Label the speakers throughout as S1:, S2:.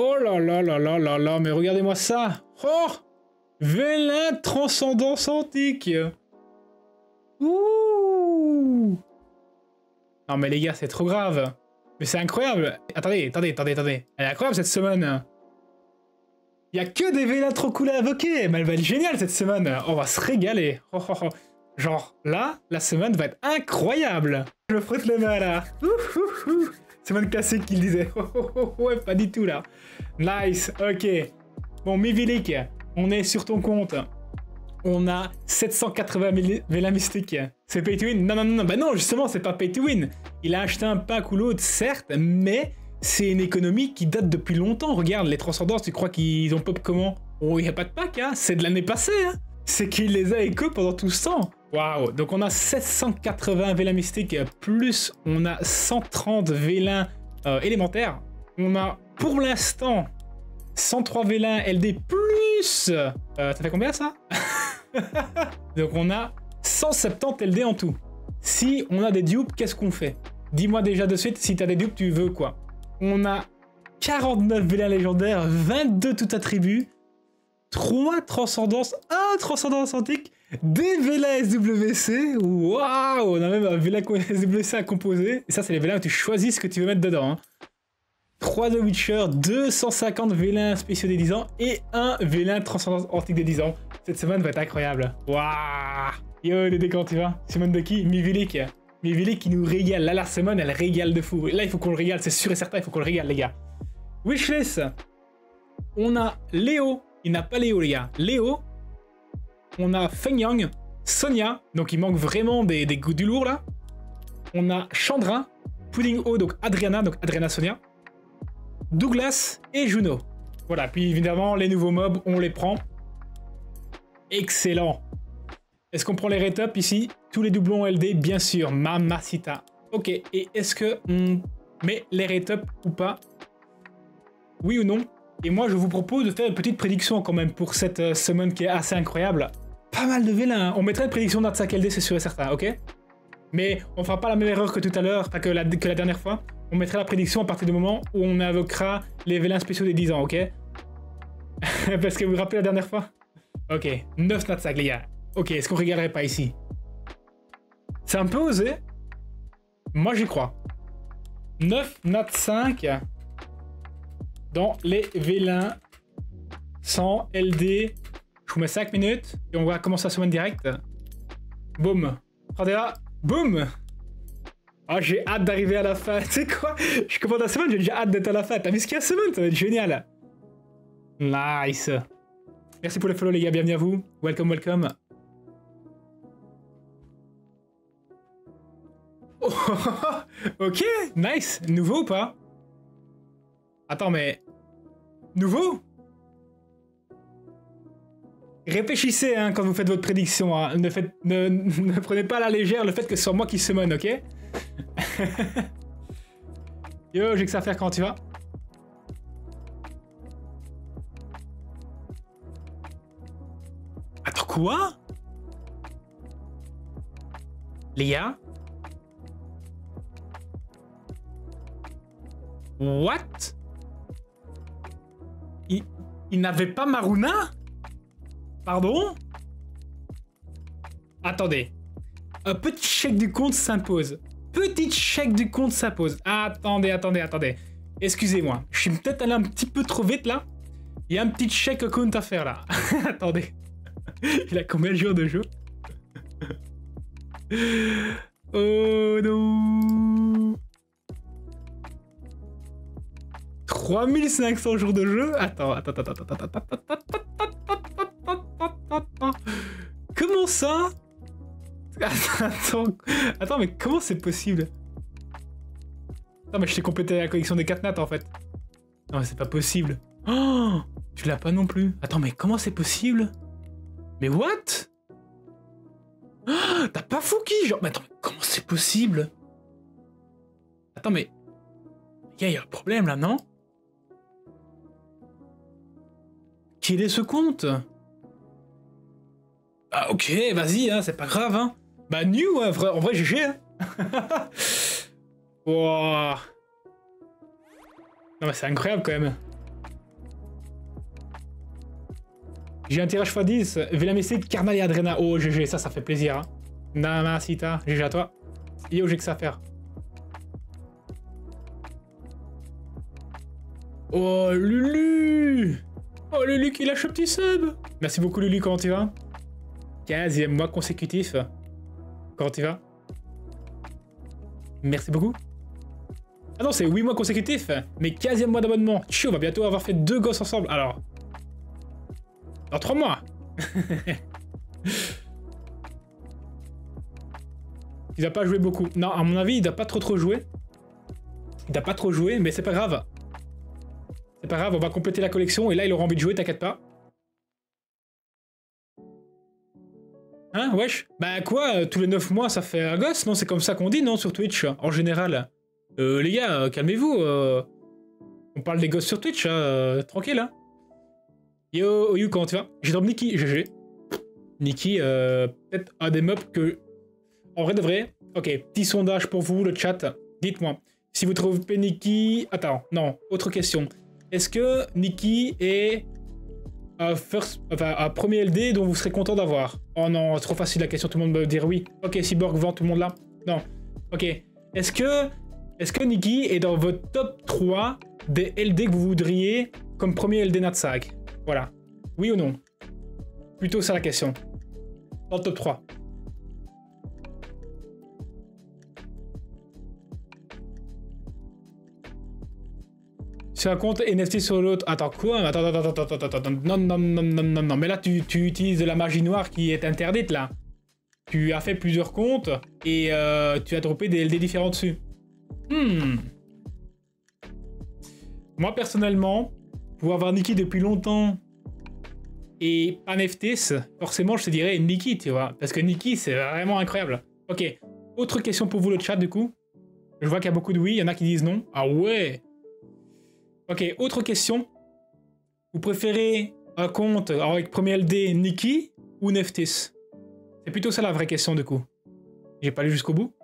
S1: Oh là là là là là là, mais regardez-moi ça. Oh Vélin transcendance antique Ouh. Non mais les gars, c'est trop grave. Mais c'est incroyable. Attendez, attendez, attendez, attendez. Elle est incroyable cette semaine. Il y a que des Vélins trop cool à invoquer. Mais elle va être géniale cette semaine. On va se régaler. Oh, oh, oh. Genre, là, la semaine va être incroyable. Je frotte les mains là C'est mon classique qu'il disait. ouais, pas du tout là. Nice, ok. Bon, Mivilik, on est sur ton compte. On a 780 Vela mystiques. C'est pay to win? Non, non, non, bah non, justement, c'est pas pay to win. Il a acheté un pack ou l'autre, certes, mais c'est une économie qui date depuis longtemps. Regarde, les transcendances, tu crois qu'ils ont pop comment? Oh, il n'y a pas de pack, hein C'est de l'année passée, hein C'est qu'il les a éco pendant tout ce temps. Waouh Donc on a 780 vélins mystiques, plus on a 130 vélins euh, élémentaires. On a pour l'instant 103 vélins LD plus... Euh, ça fait combien ça? Donc on a 170 LD en tout. Si on a des dupes, qu'est-ce qu'on fait? Dis-moi déjà de suite si tu as des dupes, tu veux quoi? On a 49 vélins légendaires, 22 tout attribut, 3 transcendances, 1 transcendance antique, des Vela SWC. Waouh On a même un Vela SWC à composer. Et ça, c'est les Vela où tu choisis ce que tu veux mettre dedans. 3 hein. de Witcher, 250 vélins spéciaux des 10 ans et un vélin transcendance antique des 10 ans. Cette semaine va être incroyable. Waouh Yo Dédé, comment tu vas? Simone de qui? Mivilik. Mivilik qui nous régale. Là, la semaine, elle régale de fou. Là, il faut qu'on le régale, c'est sûr et certain, il faut qu'on le régale, les gars. Wishlist. On a Léo. Il n'a pas Léo, les gars. Léo, on a Feng Yang, Sonia, donc il manque vraiment des, goûts du lourd là. On a Chandra, Pudding O, donc Adriana, donc Adriana Sonia. Douglas et Juno. Voilà, puis évidemment, les nouveaux mobs, on les prend. Excellent. Est-ce qu'on prend les rate ici? Tous les doublons LD, bien sûr. Mamacita. Ok, et est-ce que on met les rate ou pas? Oui ou non? Et moi, je vous propose de faire une petite prédiction quand même pour cette euh, semaine qui est assez incroyable pas mal de vélins. On mettrait une prédiction d'Artsac LD, c'est sûr et certain, ok? Mais on fera pas la même erreur que tout à l'heure, la, que la dernière fois. On mettrait la prédiction à partir du moment où on invoquera les vélins spéciaux des 10 ans, ok? Parce que vous vous rappelez la dernière fois? Ok, 9 Natsak, les gars. Ok, est-ce qu'on régalerait pas ici? C'est un peu osé. Moi, j'y crois. 9 Nat 5 dans les vélins sans LD je vous mets 5 minutes et on va commencer la semaine direct. Boum. Regardez là. Boum. Ah, j'ai hâte d'arriver à la fin. Tu sais quoi? Je commence la semaine, j'ai déjà hâte d'être à la fin. T'as vu ce qu'il y a semaine Ça va être génial. Nice. Merci pour le follow, les gars. Bienvenue à vous. Welcome, welcome. Oh, ok, nice. Nouveau ou pas? Attends, mais... Nouveau? Réfléchissez hein, quand vous faites votre prédiction. Hein. Ne, prenez pas à la légère le fait que ce soit moi qui summon, ok? Yo, j'ai que ça à faire quand tu vas? Attends, quoi? Léa? What? Il, n'avait pas Maruna? Pardon? Attendez. Un petit chèque du compte s'impose. Petit chèque du compte s'impose. Attendez, attendez, attendez. Excusez-moi. Je suis peut-être allé un petit peu trop vite là. Il y a un petit chèque compte à faire là. attendez. Il a combien de jours de jeu? Oh non 3500 jours de jeu Attends, attends, attends, attends, attends, attends, attends, Comment ça attends, attends, mais comment c'est possible Non, mais je t'ai complété la collection des 4 nattes en fait. Non, mais c'est pas possible. Oh Tu l'as pas non plus. Attends, mais comment c'est possible Mais what oh, T'as pas Fouki Genre, attends, mais comment c'est possible Attends, mais... Il y a un problème là, non Quel est ce compte ah ok, vas-y, hein, c'est pas grave. Hein. Bah new, hein, en vrai GG. Hein. wow. Non mais c'est incroyable quand même. J'ai un tirage x10, Vélamessé, Carnal et Adrena. Oh, GG, ça, ça fait plaisir. Hein. Namasita, GG à toi. Yo, j'ai que ça à faire. Oh, Lulu Oh, Lulu qui lâche un petit sub Merci beaucoup, Lulu, comment tu vas? 15e mois consécutif. Comment tu vas? Merci beaucoup. Ah non, c'est 8 mois consécutifs, mais 15e mois d'abonnement. Chou, on va bientôt avoir fait deux gosses ensemble. Alors, dans 3 mois. il a pas joué beaucoup. Non, à mon avis, il n'a pas trop trop joué. Il n'a pas trop joué, mais c'est pas grave. C'est pas grave, on va compléter la collection et là il aura envie de jouer, t'inquiète pas. Hein, wesh? Bah quoi, euh, tous les 9 mois ça fait un gosse, non? C'est comme ça qu'on dit, non, sur Twitch, en général. Euh, les gars, euh, calmez-vous. On parle des gosses sur Twitch, hein, tranquille, hein. Yo, Oyu, comment tu vas? J'ai dans Niki, GG. Niki, peut-être un des mobs que... En vrai de vrai, ok, petit sondage pour vous, le chat. Dites-moi, si vous trouvez Niki... Attends, non, autre question. Est-ce que Nikki est un, premier LD dont vous serez content d'avoir? Oh non, trop facile la question, tout le monde va dire oui. Ok, Cyborg vend tout le monde là Non. Ok. Est-ce que, est que Nikki est dans votre top 3 des LD que vous voudriez comme premier LD Natsag? Voilà. Oui ou non? Plutôt ça la question. Dans le top 3. Sur un compte NFT sur l'autre. Attends, quoi Attends, attends, attends, attends, attends, Non, non, non, non, non, non. Mais là, tu, tu utilises de la magie noire qui est interdite, là. Tu as fait plusieurs comptes et euh, tu as droppé des LD différents dessus. Hmm. Moi, personnellement, pour avoir Nikki depuis longtemps et pas NFTs, forcément, je te dirais Nikki, tu vois. Parce que Nikki, c'est vraiment incroyable. Ok. Autre question pour vous, le chat, du coup. Je vois qu'il y a beaucoup de oui, il y en a qui disent non. Ah ouais Ok, autre question. Vous préférez un compte avec premier LD Nikki ou Neftis? C'est plutôt ça la vraie question du coup. J'ai pas lu jusqu'au bout.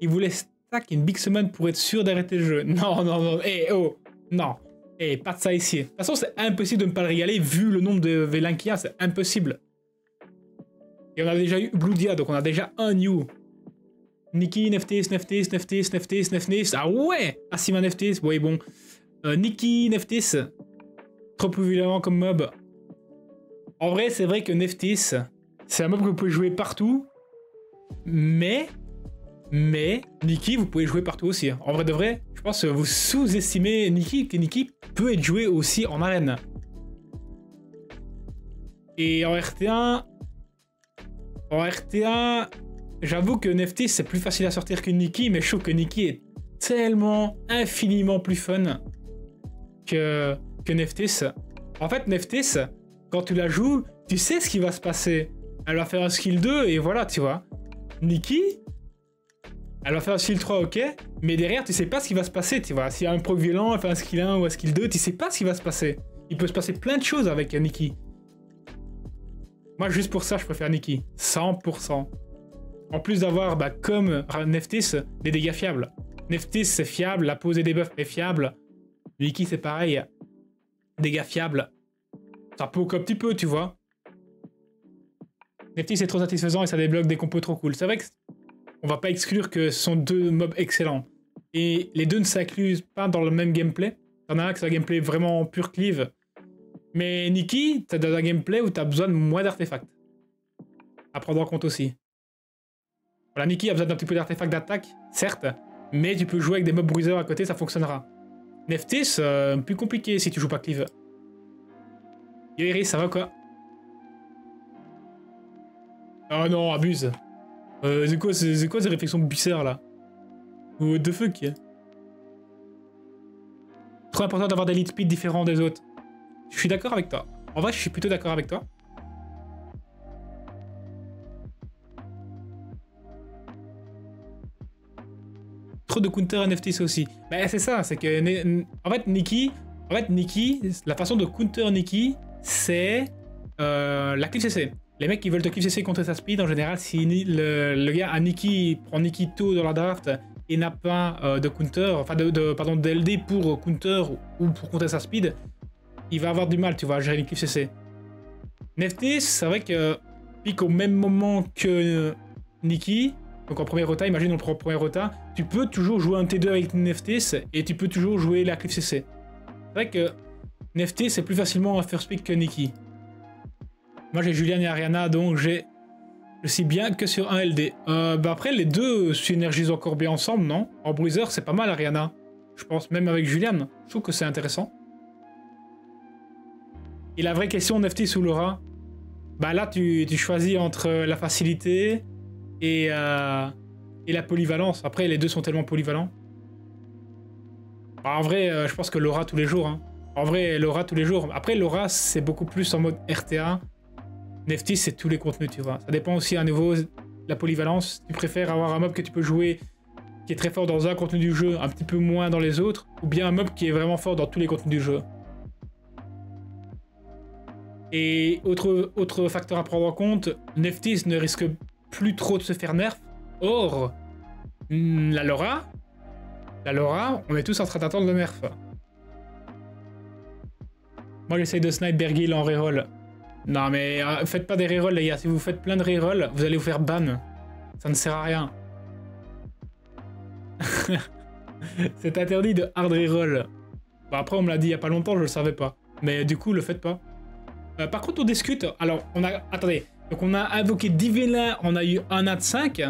S1: Il voulait stack une big semaine pour être sûr d'arrêter le jeu. Non, non, non. Eh, oh, non. Eh, pas de ça ici. De toute façon, c'est impossible de ne pas le régaler vu le nombre de vélins. C'est impossible. Et on a déjà eu Bloodia, donc on a déjà un new. Nikki, Neftis, Neftis, Neftis, Neftis, Neftis. Ah ouais Asima Neftis. Oui, bon. Euh, Nikki Neftis, trop violent comme mob. En vrai, c'est vrai que Neftis, c'est un mob que vous pouvez jouer partout, mais, mais, Nikki, vous pouvez jouer partout aussi. En vrai de vrai, je pense que vous sous-estimez Nikki, que Nikki peut être joué aussi en arène. Et en RT1, en RT1, j'avoue que Neftis c'est plus facile à sortir que Nikki, mais je trouve que Nikki est tellement infiniment plus fun que, que Neftis. En fait, Neftis, quand tu la joues, tu sais ce qui va se passer. Elle va faire un skill 2 et voilà, tu vois. Nikki, elle va faire un skill 3, ok, mais derrière, tu sais pas ce qui va se passer, tu vois. S'il y a un proc violent, elle fait un skill 1 ou un skill 2, tu sais pas ce qui va se passer. Il peut se passer plein de choses avec Nikki. Moi, juste pour ça, je préfère Nikki. 100%. En plus d'avoir, bah, comme Neftis, des dégâts fiables. Neftis, c'est fiable, la pose des debuffs est fiable. Wiki, c'est pareil. Dégâts fiables. Ça poke un petit peu, tu vois. Nefty, c'est trop satisfaisant et ça débloque des compos trop cool. C'est vrai qu'on va pas exclure que ce sont deux mobs excellents. Et les deux ne s'incluent pas dans le même gameplay. T'en as un qui c'est un gameplay vraiment pur cleave. Mais Nikki, t'as un gameplay où t'as besoin moins d'artefacts. À prendre en compte aussi. Voilà, Nikki a besoin d'un petit peu d'artefacts d'attaque, certes, mais tu peux jouer avec des mobs bruiseurs à côté, ça fonctionnera. Neftis, euh, plus compliqué si tu joues pas Cleave. Yo Iris, ça va quoi? Oh non, abuse. Euh, c'est quoi, c'est ces réflexions bizarres là? What the fuck Trop important d'avoir des lead speed différents des autres. Je suis d'accord avec toi. En vrai, je suis plutôt d'accord avec toi. De counter NFTs aussi. Ben, c'est ça, c'est que. En fait, Nikki. En fait, Nikki, la façon de counter Nikki, c'est euh, la clip CC. Les mecs qui veulent te clip CC contre sa speed, en général, si le, gars a Nikki, prend Nikki tôt dans la draft et n'a pas euh, de counter, enfin de, pardon, DLD pour counter ou pour counter sa speed, il va avoir du mal, tu vois, à gérer une clip CC. Neftis, c'est vrai que pique au même moment que Nikki. Donc en premier rota, imagine le premier rota, tu peux toujours jouer un T2 avec Neftis et tu peux toujours jouer la Cliff CC. C'est vrai que Neftis c'est plus facilement un first pick que Nikki. Moi j'ai Julian et Ariana donc j'ai aussi bien que sur un LD. Euh, bah après les deux synergisent encore bien ensemble, non? En bruiser c'est pas mal Ariana. Je pense même avec Julian. Je trouve que c'est intéressant. Et la vraie question Neftis ou Laura? Bah là tu, tu choisis entre la facilité et, euh, et la polyvalence. Après, les deux sont tellement polyvalents. En vrai, euh, je pense que Laura tous les jours. Hein. En vrai, Laura tous les jours. Après, Laura, c'est beaucoup plus en mode RTA. Neftis, c'est tous les contenus, tu vois. Ça dépend aussi à nouveau la polyvalence. Tu préfères avoir un mob que tu peux jouer qui est très fort dans un contenu du jeu, un petit peu moins dans les autres, ou bien un mob qui est vraiment fort dans tous les contenus du jeu. Et autre, autre facteur à prendre en compte, Neftis ne risque plus trop de se faire nerf. Or, hmm, la Laura, la Laura, on est tous en train d'attendre le nerf. Moi, j'essaye de snipe Bergil en reroll. Non, mais euh, faites pas des rerolls, les gars. Si vous faites plein de rerolls, vous allez vous faire ban. Ça ne sert à rien. C'est interdit de hard reroll. Bon, après, on me l'a dit il y a pas longtemps, je le savais pas. Mais du coup, le faites pas. Euh, par contre, on discute. Alors, on a... Attendez. Donc on a invoqué 10 vélins, on a eu un nat 5.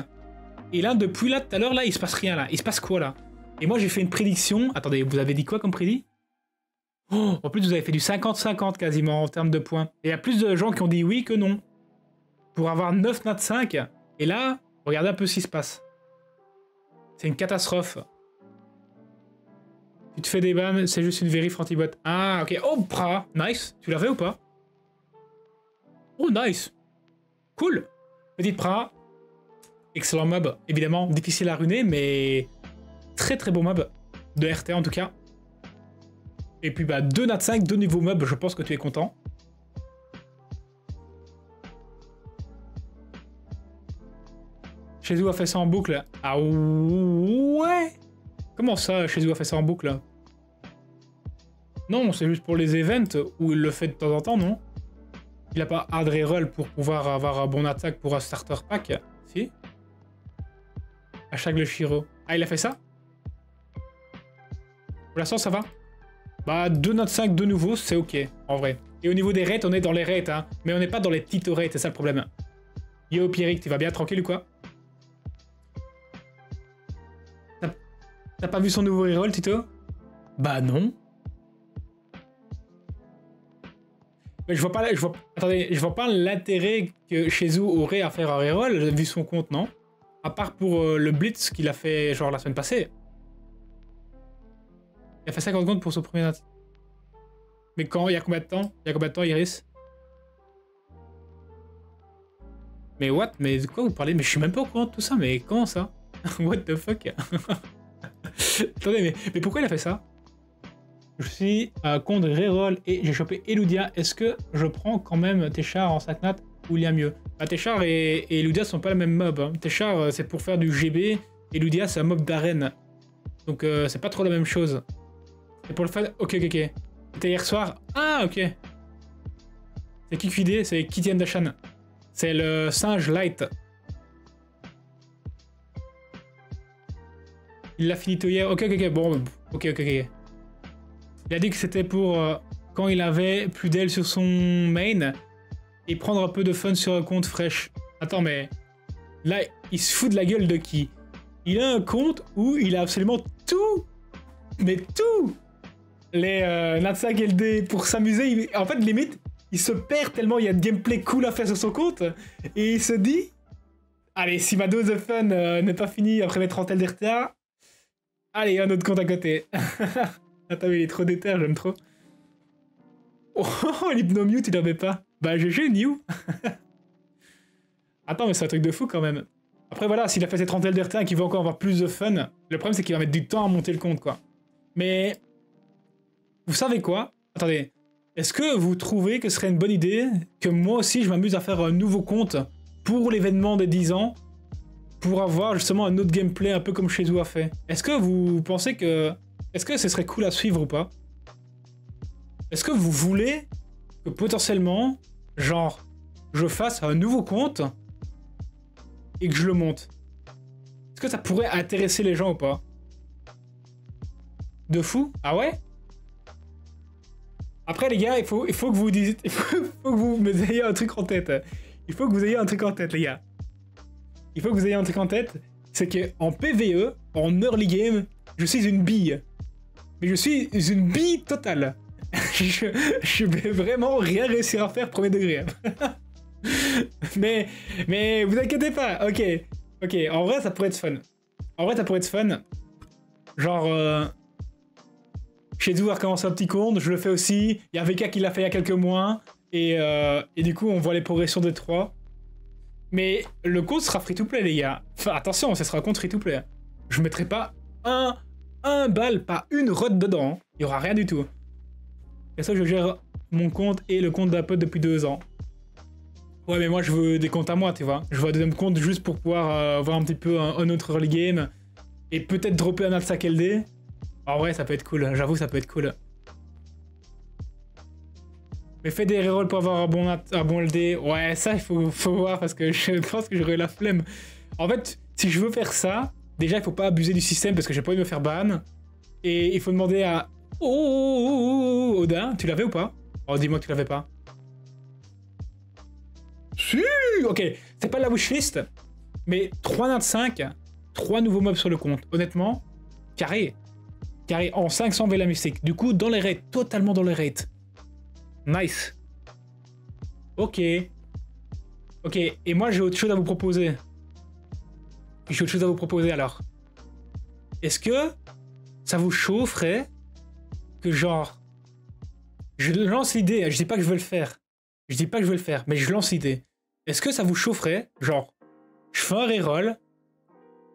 S1: Et là, depuis là, tout à l'heure, là, il se passe rien, là. Il se passe quoi, là? Et moi, j'ai fait une prédiction. Attendez, vous avez dit quoi comme prédit? Oh, En plus, vous avez fait du 50-50 quasiment en termes de points. Et il y a plus de gens qui ont dit oui que non. Pour avoir 9 nat 5. Et là, regardez un peu ce qui se passe. C'est une catastrophe. Tu te fais des bans, c'est juste une vérif anti-bot. Ah, ok. Oh, Pra, nice. Tu l'avais ou pas? Oh, nice. Cool Petite Pra. Excellent mob, évidemment, difficile à runer, mais très très beau mob. De RT en tout cas. Et puis bah 2 nat 5, 2 niveaux mob, je pense que tu es content. Chez a fait ça en boucle. Ah ouais? Comment ça, Chez a fait ça en boucle? Non, c'est juste pour les events où il le fait de temps en temps, non? Il a pas hard reroll pour pouvoir avoir un bon attaque pour un starter pack Si chaque le Shiro. Ah, il a fait ça Pour l'instant, ça va Bah, 2 notes 5 de nouveau, c'est ok, en vrai. Et au niveau des rates, on est dans les rates, hein. Mais on n'est pas dans les petites rates, c'est ça le problème. Yo, Pierrick, tu vas bien tranquille ou quoi T'as pas vu son nouveau reroll, Tito? Bah non. Mais je vois pas, je vois, attendez, je vois pas l'intérêt que Shezu aurait à faire un reroll vu son compte, non? À part pour euh, le blitz qu'il a fait genre la semaine passée. Il a fait 50 comptes pour son premier note. Mais quand Il y a combien de temps? Il y a combien de temps, Iris? Mais what? Mais de quoi vous parlez? Mais je suis même pas au courant de tout ça, mais comment ça? What the fuck? Attendez, mais, mais pourquoi il a fait ça? Je suis contre reroll et j'ai chopé Eludia. Est-ce que je prends quand même Téchar en Saknat ou il y a mieux? Bah, Téchar et, Eludia sont pas le même mob. Hein. Téchar euh, c'est pour faire du GB, Eludia c'est un mob d'arène. Donc euh, c'est pas trop la même chose. Et pour le fait... Ok, ok, ok. C'était hier soir Ah, ok. C'est qui QD C'est Kitian Dashan. C'est le singe light. Il l'a fini hier. Ok, ok, ok. Bon, ok, ok, ok. Il a dit que c'était pour euh, quand il avait plus d'elle sur son main et prendre un peu de fun sur un compte fraîche. Attends, mais là, il se fout de la gueule de qui? Il a un compte où il a absolument tout, mais tout Les euh, Natsak LD pour s'amuser. En fait, limite, il se perd tellement il y a de gameplay cool à faire sur son compte et il se dit Allez, si ma dose de fun euh, n'est pas finie après mes 30 LDRTA, allez, un autre compte à côté. Attends, mais il est trop déter, j'aime trop. Oh, l'hypnomute, il avait pas. Bah, GG, New. Attends, mais c'est un truc de fou quand même. Après, voilà, s'il a fait ses 30 LDRT et qu'il veut encore avoir plus de fun, le problème, c'est qu'il va mettre du temps à monter le compte, quoi. Mais... Vous savez quoi? Attendez. Est-ce que vous trouvez que ce serait une bonne idée que moi aussi, je m'amuse à faire un nouveau compte pour l'événement des 10 ans pour avoir justement un autre gameplay un peu comme chez a fait? Est-ce que vous pensez que est-ce que ce serait cool à suivre ou pas Est-ce que vous voulez que potentiellement genre, je fasse un nouveau compte et que je le monte. Est-ce que ça pourrait intéresser les gens ou pas De fou Ah ouais Après les gars, il faut, il faut que vous dites, il faut, que vous me ayez un truc en tête. Il faut que vous ayez un truc en tête les gars. Il faut que vous ayez un truc en tête, c'est que en PVE, en early game, je suis une bille. Je suis une bille totale. je, je vais vraiment rien réussir à faire premier degré. mais, mais vous inquiétez pas, ok. Ok, en vrai, ça pourrait être fun. En vrai, ça pourrait être fun. Genre, euh, chez vous, recommencer un petit compte, je le fais aussi. Il y a VK qui l'a fait il y a quelques mois. Et, euh, et du coup, on voit les progressions des trois. Mais le compte sera free-to-play, les gars. Enfin, attention, ce sera un compte free-to-play. Je mettrai pas un, un balle, pas une rot dedans. Il y aura rien du tout. Et ça, je gère mon compte et le compte pote depuis deux ans. Ouais, mais moi, je veux des comptes à moi, tu vois. Je veux un deuxième compte juste pour pouvoir euh, voir un petit peu un, autre early game et peut-être dropper un Alsac LD. En vrai, ça peut être cool. J'avoue, ça peut être cool. Mais fais des rerolls pour avoir un bon, un bon LD. Ouais, ça, il faut, faut voir parce que je pense que j'aurais la flemme. En fait, si je veux faire ça, déjà, il faut pas abuser du système parce que j'ai pas envie de me faire ban. Et il faut demander à... Oh, oh, oh, oh Odin, tu l'avais ou pas? Oh, dis-moi que tu l'avais pas. Si Ok, c'est pas la wishlist, mais 3,95, 3 nouveaux mobs sur le compte. Honnêtement, carré. Carré en 500 Vela Mystique. Du coup, dans les rates, totalement dans les rates. Nice. Ok. Ok, et moi j'ai autre chose à vous proposer. J'ai autre chose à vous proposer alors. Est-ce que ça vous chaufferait que genre... Je lance l'idée, je dis pas que je veux le faire. Je dis pas que je veux le faire, mais je lance l'idée. Est-ce que ça vous chaufferait Genre, je fais un reroll,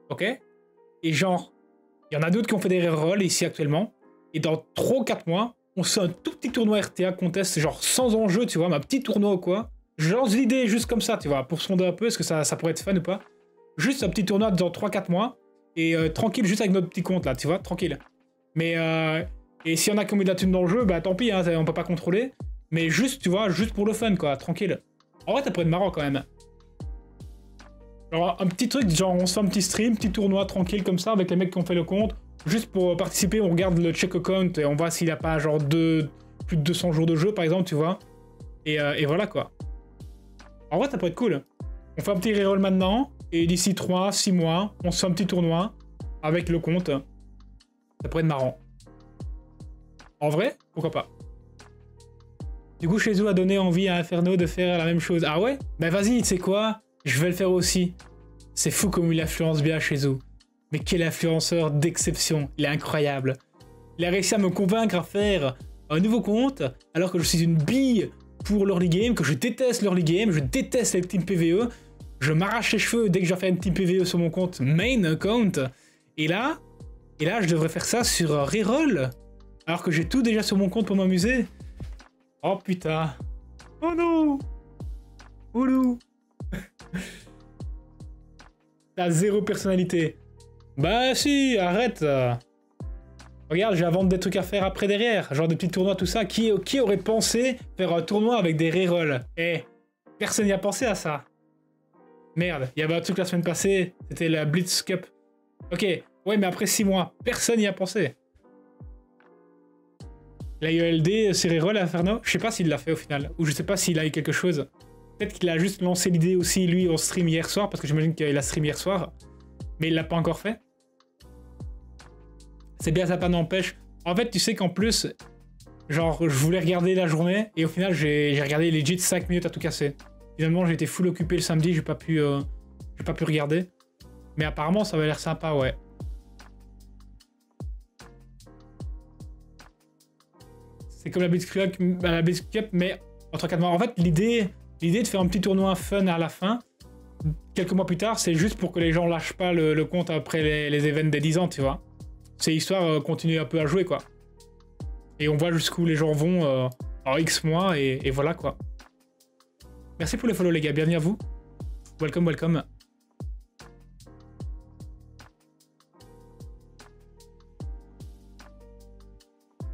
S1: ok? Et genre, il y en a d'autres qui ont fait des rerolls ici actuellement, et dans 3 ou 4 mois, on fait un tout petit tournoi RTA contest, genre sans enjeu, tu vois, ma petit tournoi ou quoi. Je lance l'idée juste comme ça, tu vois, pour sonder un peu, est-ce que ça, ça pourrait être fun ou pas Juste un petit tournoi dans 3-4 mois, et euh, tranquille, juste avec notre petit compte là, tu vois, tranquille. Mais, euh, et si on a commis de la thune dans le jeu, bah tant pis, hein, on peut pas contrôler. Mais juste, tu vois, juste pour le fun, quoi, tranquille. En vrai, ça pourrait être marrant quand même. Genre, un petit truc, genre, on se fait un petit stream, petit tournoi tranquille comme ça, avec les mecs qui ont fait le compte. Juste pour participer, on regarde le check account et on voit s'il a pas, genre, deux, plus de 200 jours de jeu, par exemple, tu vois. Et, euh, et voilà, quoi. En vrai, ça pourrait être cool. On fait un petit reroll maintenant, et d'ici 3, 6 mois, on se fait un petit tournoi avec le compte. Ça pourrait être marrant. En vrai, pourquoi pas. Du coup, Chez a donné envie à Inferno de faire la même chose. Ah ouais? Bah vas-y, tu sais quoi? Je vais le faire aussi. C'est fou comme il influence bien chez Mais quel influenceur d'exception. Il est incroyable. Il a réussi à me convaincre à faire un nouveau compte, alors que je suis une bille pour l'early game, que je déteste l'early game, je déteste les teams PVE. Je m'arrache les cheveux dès que je faire une team PVE sur mon compte main account. Et là, et là, je devrais faire ça sur reroll. Alors que j'ai tout déjà sur mon compte pour m'amuser. Oh putain. Oh non. Oulou. T'as zéro personnalité. Bah si, arrête. Regarde, j'ai à vendre des trucs à faire après derrière. Genre des petits tournois, tout ça. Qui, qui aurait pensé faire un tournoi avec des rerolls? Eh, personne n'y a pensé à ça. Merde, il y avait un truc la semaine passée. C'était la Blitz Cup. Ok, ouais, mais après 6 mois, personne n'y a pensé. La ULD, Cereroll, Inferno, je sais pas s'il l'a fait au final. Ou je sais pas s'il a eu quelque chose. Peut-être qu'il a juste lancé l'idée aussi, lui, en stream hier soir, parce que j'imagine qu'il a stream hier soir. Mais il l'a pas encore fait. C'est bien, ça pas n'empêche. En fait, tu sais qu'en plus, genre, je voulais regarder la journée, et au final, j'ai regardé legit 5 minutes à tout casser. Finalement, j'ai été full occupé le samedi, j'ai pas pu, euh, j'ai pas pu regarder. Mais apparemment, ça avait l'air sympa, ouais. C'est comme la Blitzkrieg, la Cup, mais entre 4 mois. En fait, l'idée, l'idée de faire un petit tournoi fun à la fin, quelques mois plus tard, c'est juste pour que les gens lâchent pas le, compte après les, événements des 10 ans, tu vois. C'est histoire euh, continuer un peu à jouer, quoi. Et on voit jusqu'où les gens vont euh, en X mois, et voilà, quoi. Merci pour les follow, les gars. Bienvenue à vous. Welcome, welcome.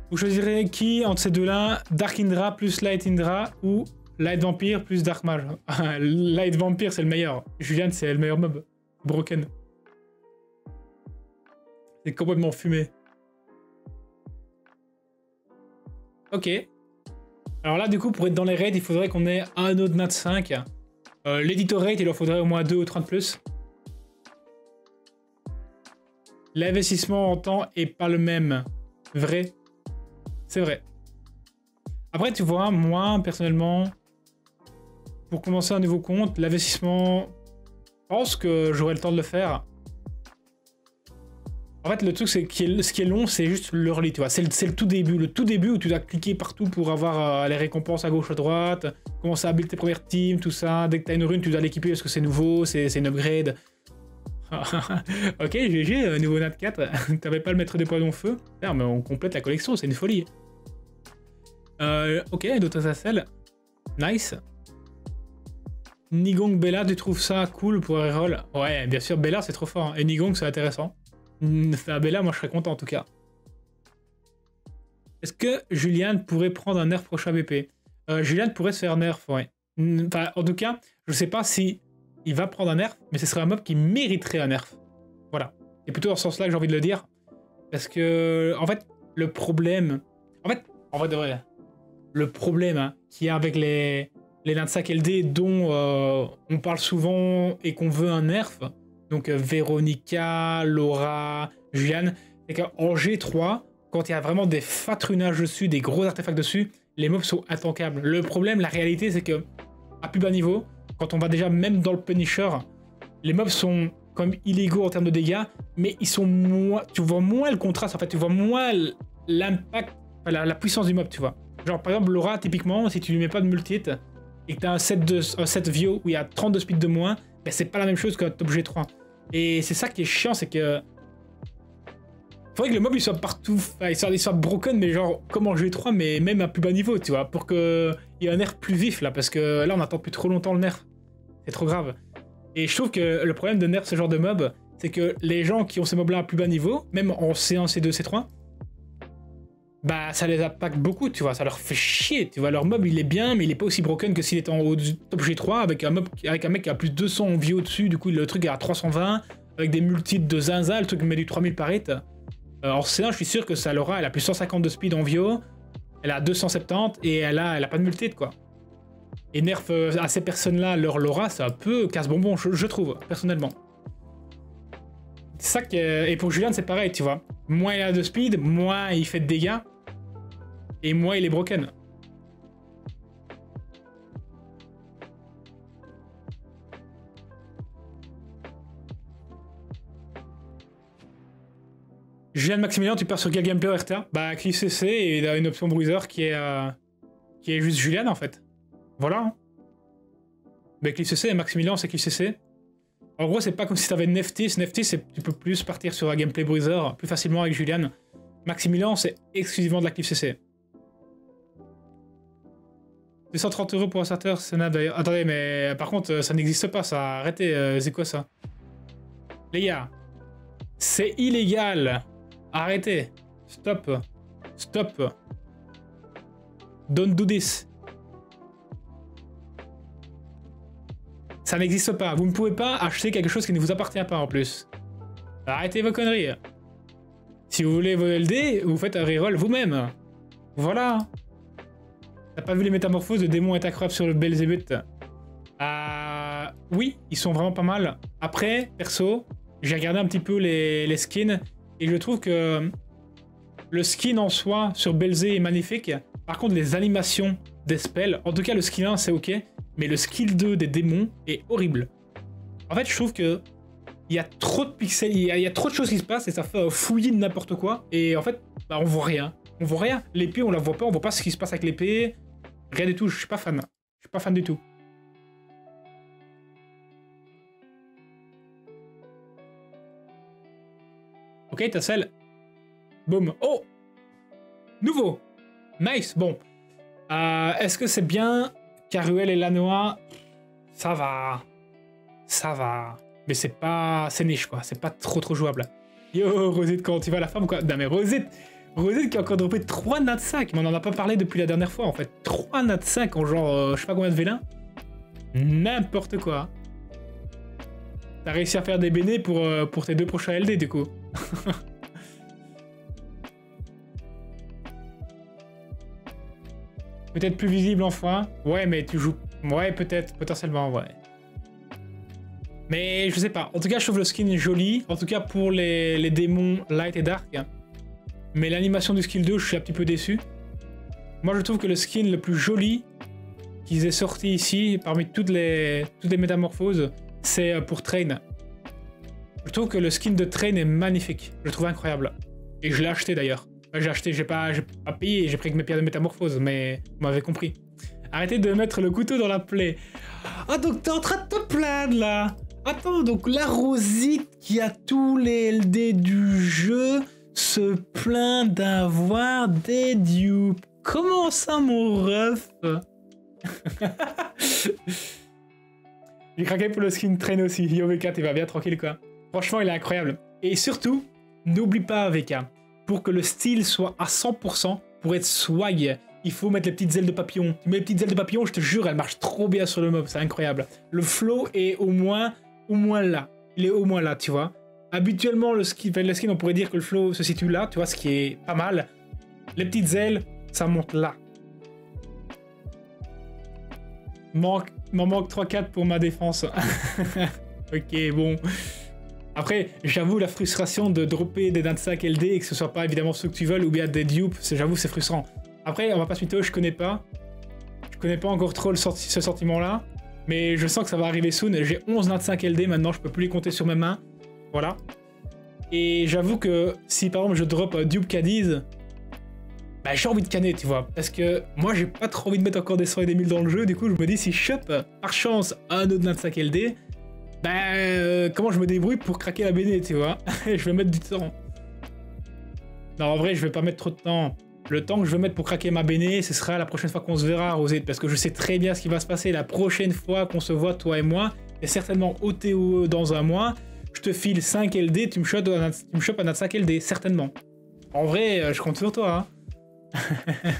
S1: Vous choisirez qui entre ces deux-là? Dark Indra plus Light Indra ou Light Vampire plus Dark Mage. Light Vampire, c'est le meilleur. Julian, c'est le meilleur mob. Broken. C'est complètement fumé. Ok. Alors là, du coup, pour être dans les raids, il faudrait qu'on ait un autre nat 5. Euh, L'editor rate, il en faudrait au moins 2 ou 3 de plus. L'investissement en temps est pas le même. Vrai. C'est vrai. Après, tu vois, moi, personnellement, pour commencer un nouveau compte, l'investissement, je pense que j'aurai le temps de le faire. En fait, le truc, c'est que ce qui est long, c'est juste l'early, tu vois. C'est le, tout début. Le tout début où tu dois cliquer partout pour avoir euh, les récompenses à gauche, à droite, commencer à build tes premières teams, tout ça. Dès que t'as une rune, tu dois l'équiper parce que c'est nouveau, c'est une upgrade. ok, GG, euh, nouveau Nat 4. T'avais pas le maître des poids feu? Mais on complète la collection, c'est une folie. Euh, ok, d'autres SSL. Nice. Nigong Bella, tu trouves ça cool pour reroll Ouais, bien sûr, Bella c'est trop fort. Hein. Et Nigong c'est intéressant. Faire Bella, moi je serais content en tout cas. Est-ce que Julian pourrait prendre un nerf prochain BP euh, Julian pourrait se faire nerf, ouais. Enfin, en tout cas, je sais pas si il va prendre un nerf, mais ce serait un mob qui mériterait un nerf. Voilà. Et plutôt dans ce sens-là que j'ai envie de le dire. Parce que, en fait, le problème. En fait, en vrai de vrai, le problème qu'il y a avec les, les Lansac LD dont euh, on parle souvent et qu'on veut un nerf, donc euh, Véronica, Laura, Juliane, c'est qu'en G3, quand il y a vraiment des fat runages dessus, des gros artefacts dessus, les mobs sont intankables. Le problème, la réalité, c'est que à plus bas niveau, quand on va déjà même dans le Punisher, les mobs sont comme illégaux en termes de dégâts, mais ils sont moins. Tu vois moins le contraste, en fait, tu vois moins l'impact, la, puissance du mob, tu vois. Genre, par exemple, Laura, typiquement, si tu lui mets pas de multi-hit et que tu as un set, de, set où il y a 30 de speed de moins, ben, c'est pas la même chose qu'un top G3. Et c'est ça qui est chiant, c'est que. Faudrait que le mob il soit partout, enfin, il, soit, il soit broken, mais genre comme en G3, mais même à plus bas niveau, tu vois, pour qu'il y ait un nerf plus vif là, parce que là on attend plus trop longtemps le nerf. C'est trop grave. Et je trouve que le problème de nerf ce genre de mob, c'est que les gens qui ont ces mobs là à plus bas niveau, même en C1, C2, C3, bah ça les impacte beaucoup, tu vois, ça leur fait chier, tu vois, leur mob il est bien, mais il est pas aussi broken que s'il était en haut du top G3 avec un mob, avec un mec qui a plus de 200 en vie au-dessus, du coup le truc est à 320, avec des multiples de zinza, le truc met du 3000 par hit. Euh, en C1, je suis sûr que ça l'aura, elle a plus 150 de speed en Vio, elle a 270 et elle a, elle a pas de multi quoi. Et nerf euh, à ces personnes-là, leur Laura, c'est un peu casse-bonbon, je, trouve, personnellement. ça que, et pour Julian, c'est pareil, tu vois. Moins il a de speed, moins il fait de dégâts. Et moi, il est broken. Julien Maximilien, tu pars sur quel gameplay RTA Bah, cliff CC et il a une option bruiser qui est, euh, qui est juste Julian en fait. Voilà. Hein. Bah, cliff CC et Maximilien, c'est cliff CC. En gros, c'est pas comme si t'avais Neftis. Neftis, tu peux plus partir sur un gameplay bruiser plus facilement avec Julian. Maximilien, c'est exclusivement de la cliff CC. 230 euros pour un starter, c'est d'ailleurs. Attendez, mais par contre, ça n'existe pas, ça. Arrêtez, euh, c'est quoi ça? Les gars, c'est illégal. Arrêtez. Stop. Stop. Don't do this. Ça n'existe pas. Vous ne pouvez pas acheter quelque chose qui ne vous appartient pas en plus. Arrêtez vos conneries. Si vous voulez vos LD, vous faites un reroll vous-même. Voilà. T'as pas vu les métamorphoses de démons et incroyables sur le Belzébuth euh, Oui, ils sont vraiment pas mal. Après, perso, j'ai regardé un petit peu les, skins et je trouve que le skin en soi sur Belzé est magnifique. Par contre, les animations des spells, en tout cas le skill 1 c'est ok, mais le skill 2 des démons est horrible. En fait, je trouve que il y a trop de pixels, il y, a, trop de choses qui se passent et ça fait fouiller de n'importe quoi. Et en fait, bah, on voit rien. On voit rien. L'épée, on la voit pas, on voit pas ce qui se passe avec l'épée. Rien du tout, je suis pas fan. Je suis pas fan du tout. Ok, Tassel. Boum. Oh Nouveau Nice Bon. Euh, est-ce que c'est bien Caruel et Lanois? Ça va. Ça va. Mais c'est pas... C'est niche, quoi. C'est pas trop trop jouable. Yo, Rosette, quand tu vas la femme, quoi? Non mais Rosette Rosette qui a encore droppé 3 nat 5, mais on en a pas parlé depuis la dernière fois en fait. 3 nat 5 en genre, euh, je sais pas combien de vélins. N'importe quoi. T'as réussi à faire des bénés pour, euh, pour tes deux prochains LD du coup. peut-être plus visible enfin. Ouais, mais tu joues. Ouais, peut-être, potentiellement, ouais. Mais je sais pas. En tout cas, je trouve le skin joli. En tout cas, pour les, les démons light et dark. Mais l'animation du skill 2, je suis un petit peu déçu. Moi, je trouve que le skin le plus joli qu'ils aient sorti ici, parmi toutes les, métamorphoses, c'est euh, pour Train. Je trouve que le skin de Train est magnifique. Je le trouve incroyable. Et je l'ai acheté d'ailleurs. J'ai acheté, j'ai pas, pas payé, j'ai pris que mes pierres de métamorphose, mais vous m'avez compris. Arrêtez de mettre le couteau dans la plaie. Ah, donc t'es en train de te plaindre là Attends, donc la Rosite qui a tous les LD du jeu se plaint d'avoir des dupes. Comment ça, mon ref J'ai craqué pour le skin train aussi. Yo VK, tu vas bien tranquille quoi. Franchement, il est incroyable. Et surtout, n'oublie pas VK, pour que le style soit à 100%, pour être swag, il faut mettre les petites ailes de papillon. Tu mets les petites ailes de papillon, je te jure, elles marchent trop bien sur le mob, c'est incroyable. Le flow est au moins, au moins là. Il est au moins là, tu vois. Habituellement, le skin, le skin, on pourrait dire que le flow se situe là, tu vois, ce qui est pas mal. Les petites ailes, ça monte là. Manque, m'en manque 3-4 pour ma défense. ok, bon. Après, j'avoue la frustration de dropper des 25 LD et que ce soit pas évidemment ceux que tu veux ou bien des dupes, j'avoue c'est frustrant. Après, on va pas se mytho, je connais pas. Je connais pas encore trop le ce sentiment-là. Mais je sens que ça va arriver soon. J'ai 11 25 LD maintenant, je peux plus les compter sur mes mains. Voilà. Et j'avoue que si par exemple je drop Dupe Cadiz, bah j'ai envie de canner, tu vois. Parce que moi j'ai pas trop envie de mettre encore des 100 et des 1000 dans le jeu. Du coup, je me dis si je chope par chance un autre 25 LD, bah euh, comment je me débrouille pour craquer la BD, tu vois? je vais mettre du temps. Non, en vrai, je vais pas mettre trop de temps. Le temps que je vais mettre pour craquer ma béné, ce sera la prochaine fois qu'on se verra, Rosette, parce que je sais très bien ce qui va se passer la prochaine fois qu'on se voit, toi et moi, et certainement au TOE dans un mois je te file 5 LD, tu me chopes un, tu me 5 LD, certainement. En vrai, euh, je compte sur toi. Hein.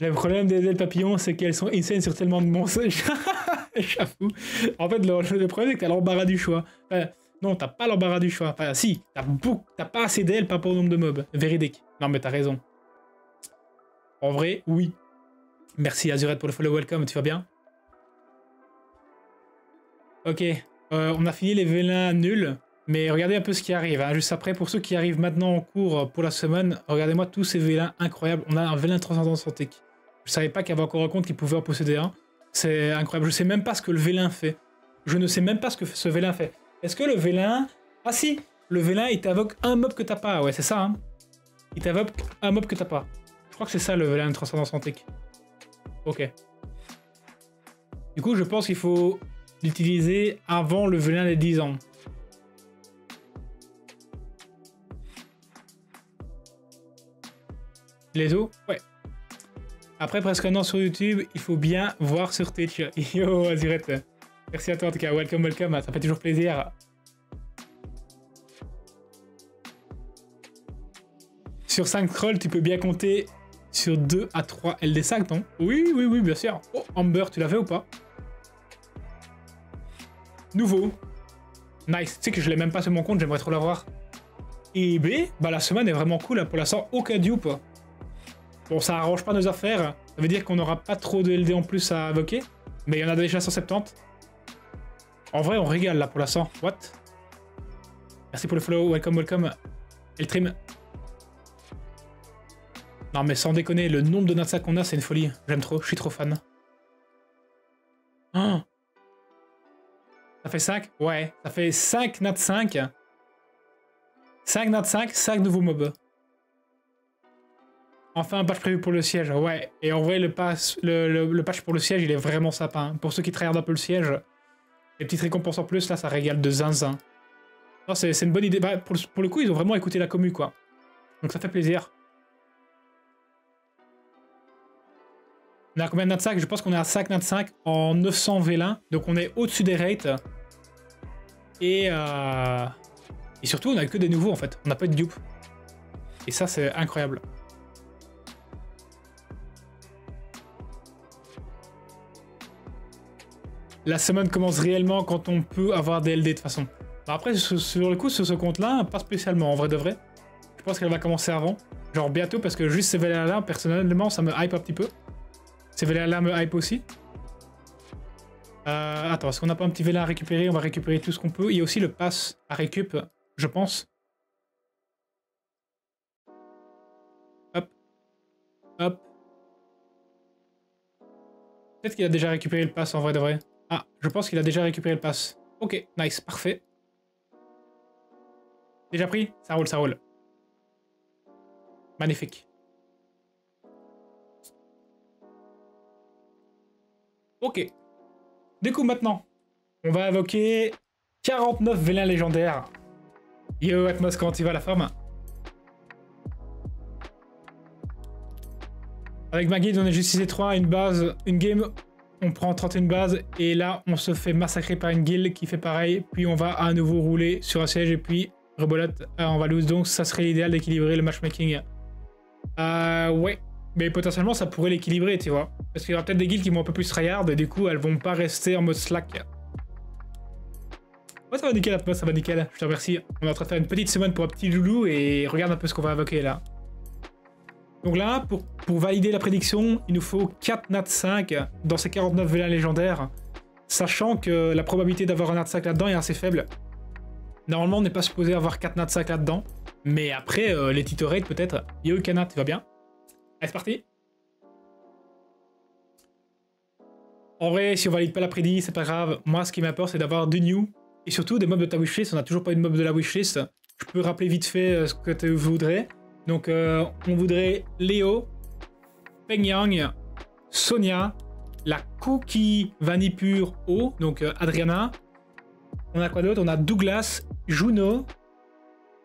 S1: le problème des ailes papillons, c'est qu'elles sont insane sur tellement de monstres. J'avoue. En fait, le, problème, c'est que t'as l'embarras du choix. non, t'as pas l'embarras du choix. Enfin, si, t'as pas assez d'ailes pas pour le nombre de mobs. Véridique. Non, mais t'as raison. En vrai, oui. Merci Azurette pour le follow welcome, tu vas bien? Ok, euh, on a fini les vélins nuls, mais regardez un peu ce qui arrive. Hein. Juste après, pour ceux qui arrivent maintenant en cours pour la semaine, regardez-moi tous ces vélins incroyables. On a un vélin transcendant santé. Je savais pas qu'il y avait encore un compte qui pouvait en posséder un. C'est incroyable. Je sais même pas ce que le vélin fait. Je ne sais même pas ce que ce vélin fait. Est-ce que le vélin... Ah si Le vélin, il t'invoque un mob que t'as pas. Ouais, c'est ça. Hein. il t'invoque un mob que t'as pas. Je crois que c'est ça le vélin transcendant santé. Ok. Du coup, je pense qu'il faut l'utiliser avant le velin des 10 ans. Les os Ouais. Après presque un an sur YouTube, il faut bien voir sur Twitch. Yo Azurette. Merci à toi en tout cas, welcome, welcome, ça fait toujours plaisir. Sur 5 trolls, tu peux bien compter sur 2 à 3 LD5, non? Oui, oui, oui, bien sûr. Oh, Amber, tu l'as fait ou pas? Nouveau. Nice. Tu sais que je l'ai même pas sur mon compte, j'aimerais trop l'avoir. Et B, bah la semaine est vraiment cool. Hein. Pour l'instant, aucun dupe. Bon, ça arrange pas nos affaires. Ça veut dire qu'on n'aura pas trop de LD en plus à invoquer. Mais il y en a déjà 170. En vrai, on régale là pour l'instant. What? Merci pour le follow. Welcome, welcome. Et le trim. Non mais sans déconner, le nombre de Natsa qu'on a, c'est une folie. J'aime trop, je suis trop fan. Oh ça fait 5 Ouais, ça fait 5 nat 5. 5 nat 5, 5 nouveaux mobs. Enfin, un patch prévu pour le siège, ouais. Et en vrai, le, patch pour le siège, il est vraiment sapin. Pour ceux qui travaillent un peu le siège, les petites récompenses en plus, là, ça régale de zinzin. C'est une bonne idée. Bah, pour, le coup, ils ont vraiment écouté la commu, quoi. Donc ça fait plaisir. On a combien de nat 5 Je pense qu'on est à 5 nat 5 en 900 V1. Donc on est au-dessus des rates. Et, euh... et surtout, on a que des nouveaux en fait. On n'a pas de dupe. Et ça, c'est incroyable. La semaine commence réellement quand on peut avoir des LD de toute façon. Bah, après, sur le coup, sur ce compte-là, pas spécialement, en vrai de vrai. Je pense qu'elle va commencer avant. Genre bientôt, parce que juste ces VLA-là, personnellement, ça me hype un petit peu. Ces VLA-là me hype aussi. Euh, attends, est-ce qu'on n'a pas un petit VLA à récupérer? On va récupérer tout ce qu'on peut. Il y a aussi le pass à récup, je pense. Hop. Hop. Peut-être qu'il a déjà récupéré le pass en vrai de vrai. Ah, je pense qu'il a déjà récupéré le pass. Ok, nice, parfait. Déjà pris? Ça roule, ça roule. Magnifique. Ok. Du coup, maintenant, on va invoquer 49 vélins légendaires. Yo, Atmos, comment tu vas, la forme? Avec ma guide, on est juste 6-3, une base, une game, on prend 31 bases, et là, on se fait massacrer par une guilde qui fait pareil, puis on va à nouveau rouler sur un siège, et puis rebolote, euh, on va lose, donc ça serait l'idéal d'équilibrer le matchmaking. Euh, ouais, mais potentiellement, ça pourrait l'équilibrer, tu vois. Parce qu'il y aura peut-être des guildes qui vont un peu plus tryhard, et du coup, elles vont pas rester en mode slack. Ouais, ça va nickel, ça va nickel, je te remercie. On est en train de faire une petite semaine pour un petit loulou, et regarde un peu ce qu'on va invoquer là. Donc là, pour, valider la prédiction, il nous faut 4 nat 5 dans ces 49 vélins légendaires, sachant que la probabilité d'avoir un nat 5 là-dedans est assez faible. Normalement, on n'est pas supposé avoir 4 nat 5 là-dedans, mais après, euh, les titorate peut-être. Yo, Kanat, tu vas bien Allez, c'est parti En vrai, si on valide pas la prédit, c'est pas grave. Moi, ce qui m'importe, c'est d'avoir du new. Et surtout, des mobs de ta wishlist. On n'a toujours pas une mob de la wishlist. Je peux rappeler vite fait euh, ce que tu voudrais. Donc, euh, on voudrait Léo, Peng Yang, Sonia, la Cookie Vanipure O, donc euh, Adriana. On a quoi d'autre? On a Douglas, Juno,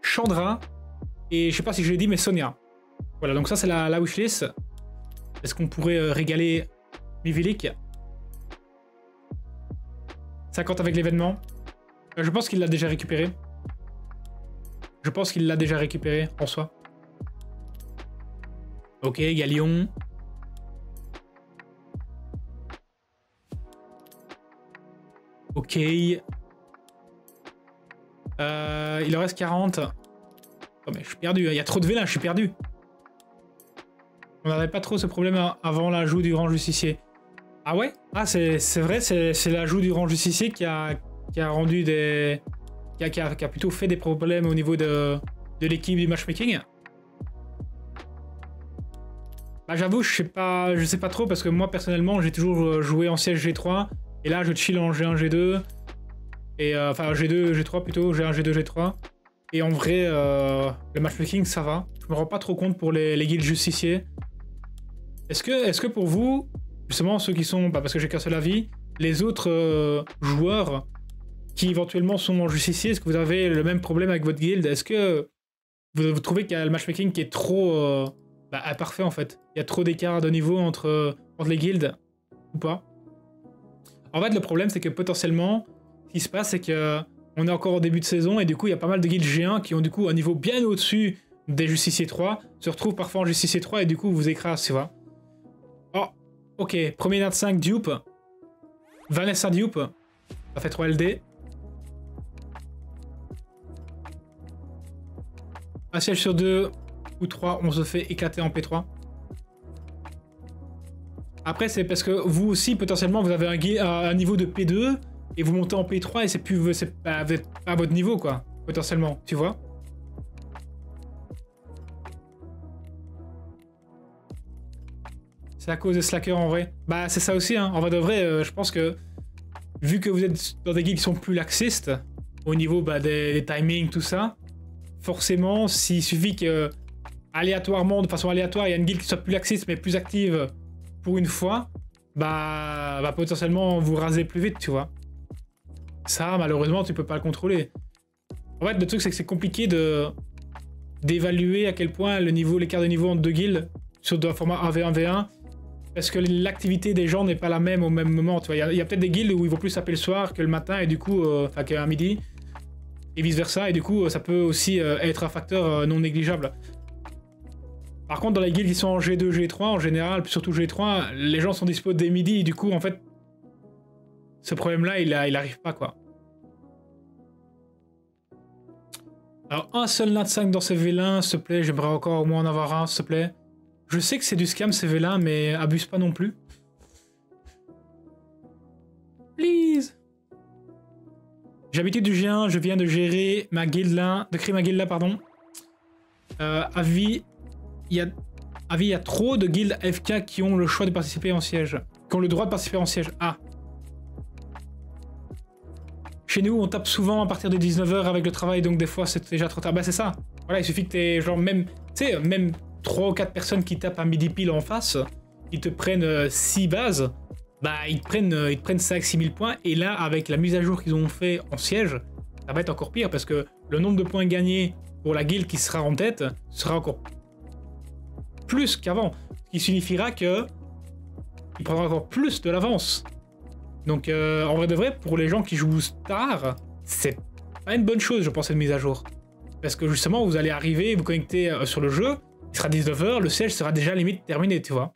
S1: Chandra, et je sais pas si je l'ai dit, mais Sonia. Voilà, donc ça c'est la, wishlist. Est-ce qu'on pourrait euh, régaler Mivilik? 50 avec l'événement. Euh, je pense qu'il l'a déjà récupéré. Je pense qu'il l'a déjà récupéré en soi. Ok, Galion. Ok. Euh, il en reste 40. Oh mais je suis perdu, hein. il y a trop de vélins, je suis perdu. On n'avait pas trop ce problème avant l'ajout du rang justicier. Ah ouais? Ah c'est vrai, c'est l'ajout du rang justicier qui a, rendu des... Qui a, plutôt fait des problèmes au niveau de, l'équipe du matchmaking? Bah j'avoue, je sais pas, je sais pas trop parce que moi personnellement, j'ai toujours joué en siège G3 et là je chill en G1, G2 et euh, enfin G2, G3 plutôt, G1, G2, G3. Et en vrai, euh, le matchmaking ça va. Je me rends pas trop compte pour les, les guildes justiciers. Est-ce que, pour vous, justement ceux qui sont, bah parce que j'ai qu'un seul avis, les autres euh, joueurs qui éventuellement sont en justicier, est-ce que vous avez le même problème avec votre guilde Est-ce que vous, trouvez qu'il y a le matchmaking qui est trop euh, bah, imparfait en fait? Il y a trop d'écart de niveau entre, entre les guildes ou pas? En fait, le problème c'est que potentiellement, ce qui se passe c'est que on est encore au début de saison et du coup il y a pas mal de guildes G1 qui ont du coup un niveau bien au-dessus des justiciers 3, se retrouvent parfois en justicier 3 et du coup vous écrasent, tu vois? Ok, premier nat 5 dupe. Vanessa dupe. Ça fait 3 LD. Un siège sur 2 ou 3, on se fait éclater en P3. Après, c'est parce que vous aussi, potentiellement, vous avez un, niveau de P2 et vous montez en P3 et c'est plus pas à votre niveau, quoi. Potentiellement, tu vois. À cause des slackers en vrai. Bah c'est ça aussi, hein. en vrai de vrai, euh, je pense que vu que vous êtes dans des guildes qui sont plus laxistes, au niveau bah, des, timings, tout ça, forcément, s'il suffit que aléatoirement, de façon aléatoire, il y a une guilde qui soit plus laxiste mais plus active pour une fois, bah, bah potentiellement vous rasez plus vite, tu vois. Ça, malheureusement, tu peux pas le contrôler. En fait, le truc, c'est que c'est compliqué de d'évaluer à quel point le niveau, l'écart de niveau entre deux guildes, sur un format 1v1v1, parce que l'activité des gens n'est pas la même au même moment. Il y a, peut-être des guildes où ils vont plus s'appeler le soir que le matin et du coup, euh, enfin qu'à midi, et vice versa. Et du coup, ça peut aussi euh, être un facteur euh, non négligeable. Par contre, dans les guildes qui sont en G2, G3, en général, surtout G3, les gens sont dispo dès midi, et du coup, en fait, ce problème-là, il, il arrive pas, quoi. Alors, un seul Nat 5 dans ces V1, s'il te plaît, j'aimerais encore au moins en avoir un, s'il te plaît. Je sais que c'est du scam V1, mais abuse pas non plus. Please J'ai l'habitude du G1, je viens de gérer ma guilde de créer ma guilde là, pardon. Euh, avis, il y a... Avis, il y a trop de guildes FK qui ont le choix de participer en siège. Qui ont le droit de participer en siège. Ah. Chez nous, on tape souvent à partir de 19h avec le travail, donc des fois c'est déjà trop tard. Bah c'est ça. Voilà, il suffit que t'aies genre même, tu sais, même 3 ou 4 personnes qui tapent un midi pile en face, ils te prennent 6 euh, bases, bah ils te prennent, euh, ils prennent 5-6 000 points, et là, avec la mise à jour qu'ils ont fait en siège, ça va être encore pire, parce que le nombre de points gagnés pour la guilde qui sera en tête sera encore plus qu'avant. Ce qui signifiera que il prendra encore plus de l'avance. Donc euh, en vrai de vrai, pour les gens qui jouent Star, c'est pas une bonne chose, je pense, cette mise à jour. Parce que justement, vous allez arriver, vous connecter sur le jeu, sera 19h, le siège sera déjà limite terminé, tu vois.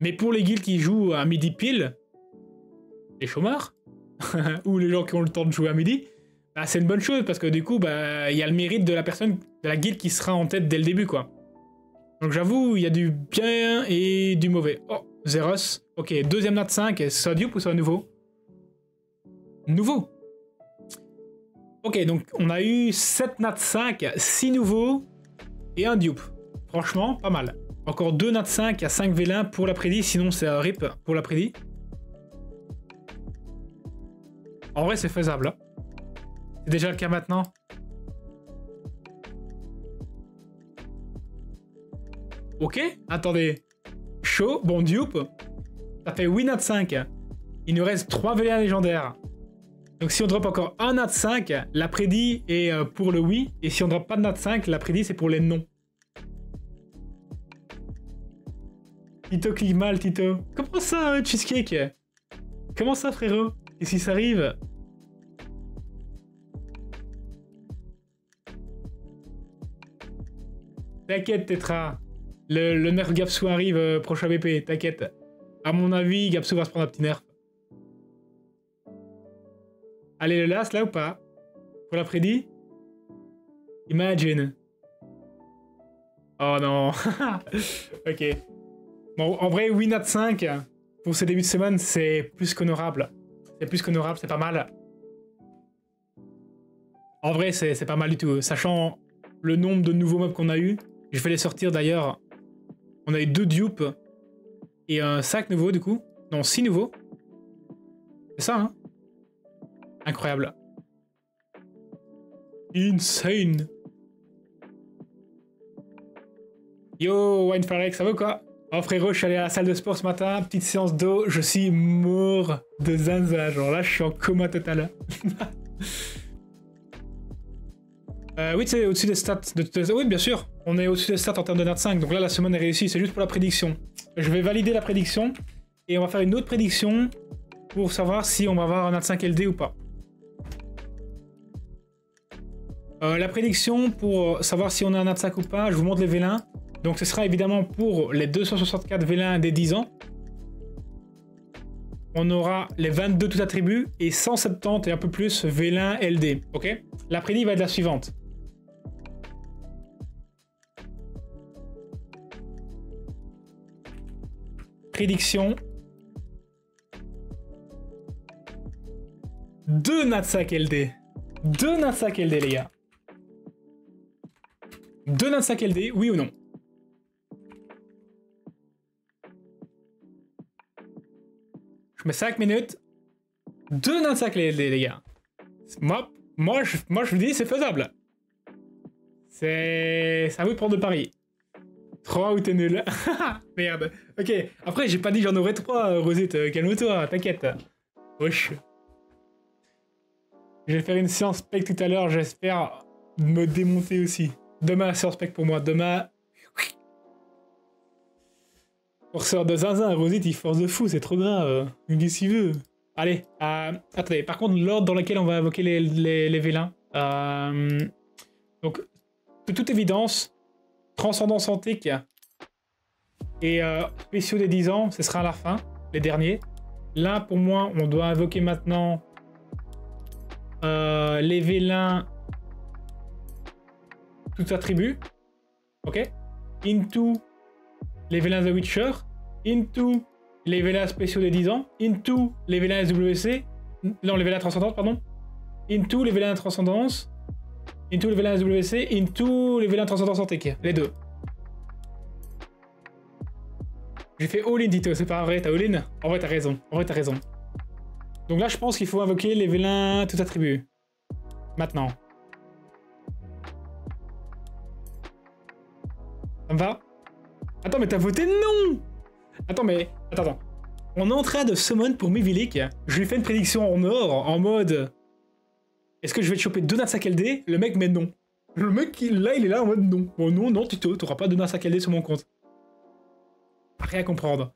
S1: Mais pour les guilds qui jouent à midi pile, les chômeurs, ou les gens qui ont le temps de jouer à midi, bah, c'est une bonne chose parce que du coup, bah, il y a le mérite de la personne, de la guilde qui sera en tête dès le début, quoi. Donc j'avoue, il y a du bien et du mauvais. Oh, Zeros. Ok, deuxième nat 5, c'est un dupe ou un nouveau? Nouveau Ok, donc on a eu 7 nat 5, 6 nouveaux et un dupe. Franchement, pas mal. Encore 2 nat 5 à 5 V1 pour l'après-midi, sinon c'est un rip pour l'après-midi. En vrai, c'est faisable. Hein. C'est déjà le cas maintenant. Ok, attendez. Chaud, bon dupe. Ça fait 8 nat 5. Il nous reste 3 V1 légendaires. Donc si on drop encore un nat 5, l'après-midi est euh, pour le oui. Et si on drop pas de nat 5, l'après-midi c'est pour les non. Tito clique mal, Tito. Comment ça, euh, Cheesecake? Comment ça, frérot? Et si ça arrive? T'inquiète, Tetra. Le, nerf Gapsou arrive euh, prochain BP, t'inquiète. À mon avis, Gapsou va se prendre un petit nerf. Allez, le last là ou pas? Pour l'après-midi Imagine. Oh non. ok. En vrai, Winat 5, pour ce début de semaine, c'est plus qu'honorable. C'est plus qu'honorable, c'est pas mal. En vrai, c'est pas mal du tout. Sachant le nombre de nouveaux mobs qu'on a eu, je vais les sortir d'ailleurs. On a eu deux dupes et un sac nouveau du coup. Non, six nouveaux. C'est ça, hein Incroyable. Insane. Yo, Wineflarex, ça va quoi? Oh frérot, je suis allé à la salle de sport ce matin, petite séance d'eau, je suis mort de zinza. Genre là, je suis en coma total. euh, oui, c'est au-dessus des stats. De... Oui, bien sûr, on est au-dessus des stats en termes de nat 5, donc là, la semaine est réussie, c'est juste pour la prédiction. Je vais valider la prédiction, et on va faire une autre prédiction pour savoir si on va avoir un nat 5 LD ou pas. Euh, la prédiction pour savoir si on a un nat 5 ou pas, je vous montre les vélins. Donc ce sera évidemment pour les 264 V1 des 10 ans. On aura les 22 tout attributs et 170 et un peu plus V1 LD. Ok? La prédit va être la suivante. Prédiction. 2 Natsak LD. 2 Natsak LD les gars. 2 Natsak LD, oui ou non? Je mets 5 minutes. Deux Nansak les, les, les gars. Moi, moi, je, moi, je vous dis, c'est faisable. C'est... Ça vous prendre de pari. 3 ou t'es nul. Merde. Ok, après, j'ai pas dit j'en aurais 3, Rosette. Euh, calme-toi, t'inquiète. Wesh. Je vais faire une séance spec tout à l'heure, j'espère me démonter aussi. Demain, séance spec pour moi. Demain, Forceur de zinzin, Rosette, il force de fou, c'est trop grave. Il dit s'il veut. Allez, euh, attendez, par contre, l'ordre dans lequel on va invoquer les, les, vélins. Euh, donc, de toute évidence, Transcendance antique et euh, spéciaux des 10 ans, ce sera à la fin, les derniers. Là, pour moi, on doit invoquer maintenant euh, les vélins, tout attribut. Ok? Into les vélins The Witcher. Into les vélins spéciaux des 10 ans. Into les vélins SWC. Non, les vélins transcendants, pardon. Into les vélins transcendance. Into les vélins SWC. Into les vélins transcendance antique. Les deux. J'ai fait all-in, Tito, c'est pas vrai, t'as all-in? En vrai, t'as raison. En vrai, t'as raison. Donc là, je pense qu'il faut invoquer les vélins tout attributs. Maintenant. Ça me va? Attends, mais t'as voté non Attends, mais... Attends, attends. On est en train de summon pour Mivilik. Je lui fais une prédiction en or, en mode... Est-ce que je vais te choper Donat Sakelde Le mec met non. Le mec, là, il est là en mode non. Oh non, non, Tito, t'auras pas Donat Sakelde sur mon compte. Rien à comprendre.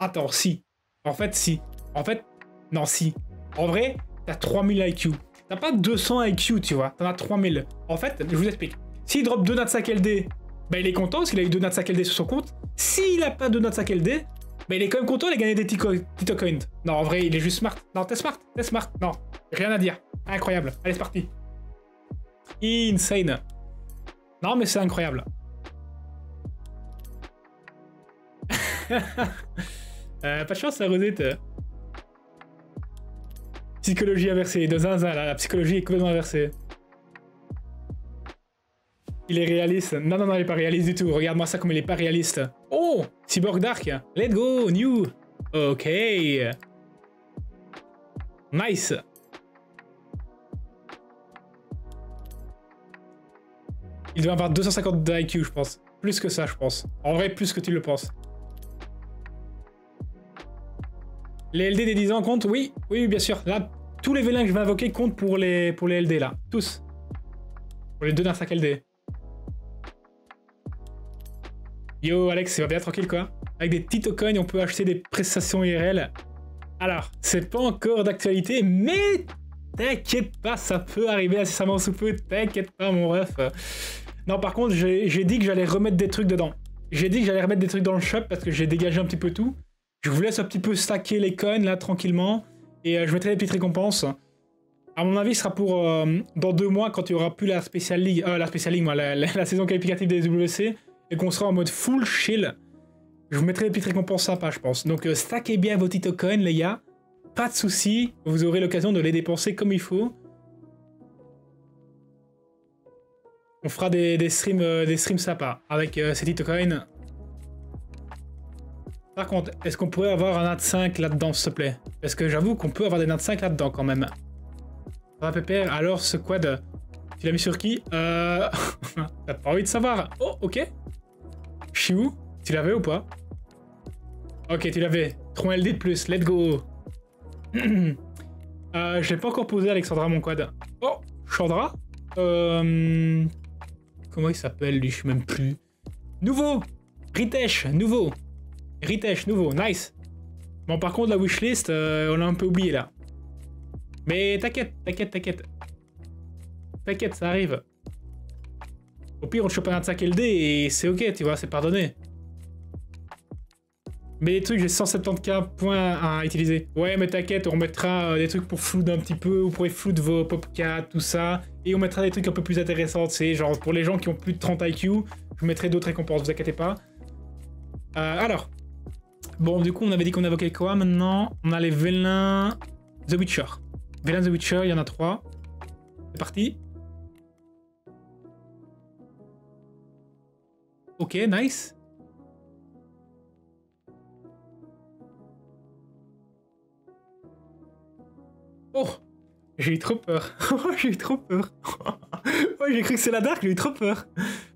S1: Attends, si. En fait, si. En fait, non, si. En vrai, t'as 3000 IQ. T'as pas 200 IQ, tu vois. T'en as 3000. En fait, je vous explique. S'il drop 2 Natsak LD, bah il est content parce qu'il a eu 2 Natsak LD sur son compte. S'il a pas 2 Natsak LD, bah il est quand même content, il a gagné des Tito Coins. Non, en vrai, il est juste smart. Non, t'es smart, t'es smart. Non, rien à dire. Incroyable. Allez, c'est parti. Insane. Non, mais c'est incroyable. euh, pas de chance, la Rosette. Psychologie inversée, de zinzin la psychologie est complètement inversée. Il est réaliste. Non, non, non, il est pas réaliste du tout. Regarde-moi ça comme il est pas réaliste. Oh Cyborg Dark Let's go New Ok Nice Il doit avoir 250 d'IQ, je pense. Plus que ça, je pense. En vrai, plus que tu le penses. Les LD des 10 ans comptent? Oui, oui, bien sûr. Là, tous les vélins que je vais invoquer comptent pour les, pour les LD, là. Tous. Pour les deux d'un sac LD. Yo, Alex, ça va bien tranquille, quoi? Avec des petits tokens, on peut acheter des prestations IRL. Alors, c'est pas encore d'actualité, mais t'inquiète pas, ça peut arriver incessamment sous peu. T'inquiète pas, mon ref. Non, par contre, j'ai dit que j'allais remettre des trucs dedans. J'ai dit que j'allais remettre des trucs dans le shop parce que j'ai dégagé un petit peu tout. Je vous laisse un petit peu stacker les coins là tranquillement et euh, je mettrai des petites récompenses. À mon avis, ce sera pour euh, dans deux mois quand il y aura plus la Special League, euh, la Special League, moi, la, saison qualificative des WC et qu'on sera en mode full chill. Je vous mettrai des petites récompenses sympas, je pense. Donc stackez bien vos petits les gars. Pas de soucis, vous aurez l'occasion de les dépenser comme il faut. On fera des, streams, des streams sympas avec ces petits. Par contre, est-ce qu'on pourrait avoir un nat 5 là-dedans, s'il te plaît? Parce que j'avoue qu'on peut avoir des nat 5 là-dedans quand même. Alors, ce quad, tu l'as mis sur qui? Euh... T'as pas envie de savoir Oh, ok. Où Tu l'avais ou pas? Ok, tu l'avais. 3 LD de plus, let's go euh, Je l'ai pas encore posé Alexandra mon quad. Oh, Chandra? Euh... Comment il s'appelle lui? Je sais même plus. Nouveau Ritesh, nouveau Ritesh, nouveau, nice. Bon, par contre, la wishlist, euh, on l'a un peu oublié là. Mais t'inquiète, t'inquiète, t'inquiète. T'inquiète, ça arrive. Au pire, on chope un sac LD et c'est ok, tu vois, c'est pardonné. Mais les trucs, j'ai 170k points à utiliser. Ouais, mais t'inquiète, on mettra euh, des trucs pour flood un petit peu, vous pourrez flood vos popcats, tout ça. Et on mettra des trucs un peu plus intéressants, sais, genre pour les gens qui ont plus de 30 IQ, je mettrai d'autres récompenses, vous inquiétez pas. Euh, alors, Bon, du coup, on avait dit qu'on invoquait quoi maintenant? On a les vélins The Witcher. Vélins The Witcher, il y en a trois. C'est parti. Ok, nice. Oh J'ai eu trop peur. Oh, j'ai eu trop peur. j'ai cru que c'est la Dark, j'ai eu trop peur.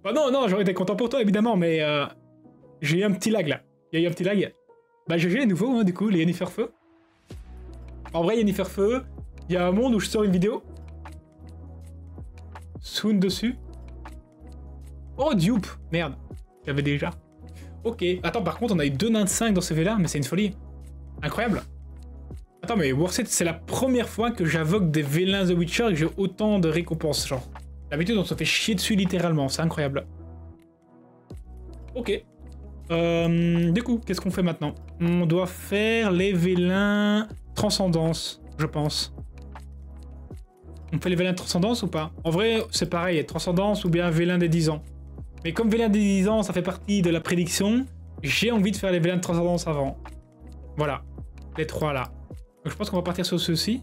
S1: Bah non, non, j'aurais été content pour toi, évidemment, mais euh, j'ai eu un petit lag, là. Il y a eu un petit lag. Bah GG à nouveau, hein, du coup, les Yennefer Feu. En vrai, Yennefer Feu, il y a un monde où je sors une vidéo. Soon dessus. Oh, dupe Merde, j'avais déjà. Ok, attends, par contre, on a eu deux nains de 5 dans ce V-là, mais c'est une folie. Incroyable. Attends, mais Warset, c'est la première fois que j'invoque des vélins The Witcher et que j'ai autant de récompenses, genre. D'habitude, on se fait chier dessus littéralement, c'est incroyable. Ok. Euh, du coup, qu'est-ce qu'on fait maintenant? On doit faire les vélins transcendance, je pense. On fait les vélins transcendance ou pas? En vrai, c'est pareil, transcendance ou bien vélin des 10 ans. Mais comme vélin des 10 ans, ça fait partie de la prédiction, j'ai envie de faire les vélins de transcendance avant. Voilà, les trois là. Je pense qu'on va partir sur ceux-ci,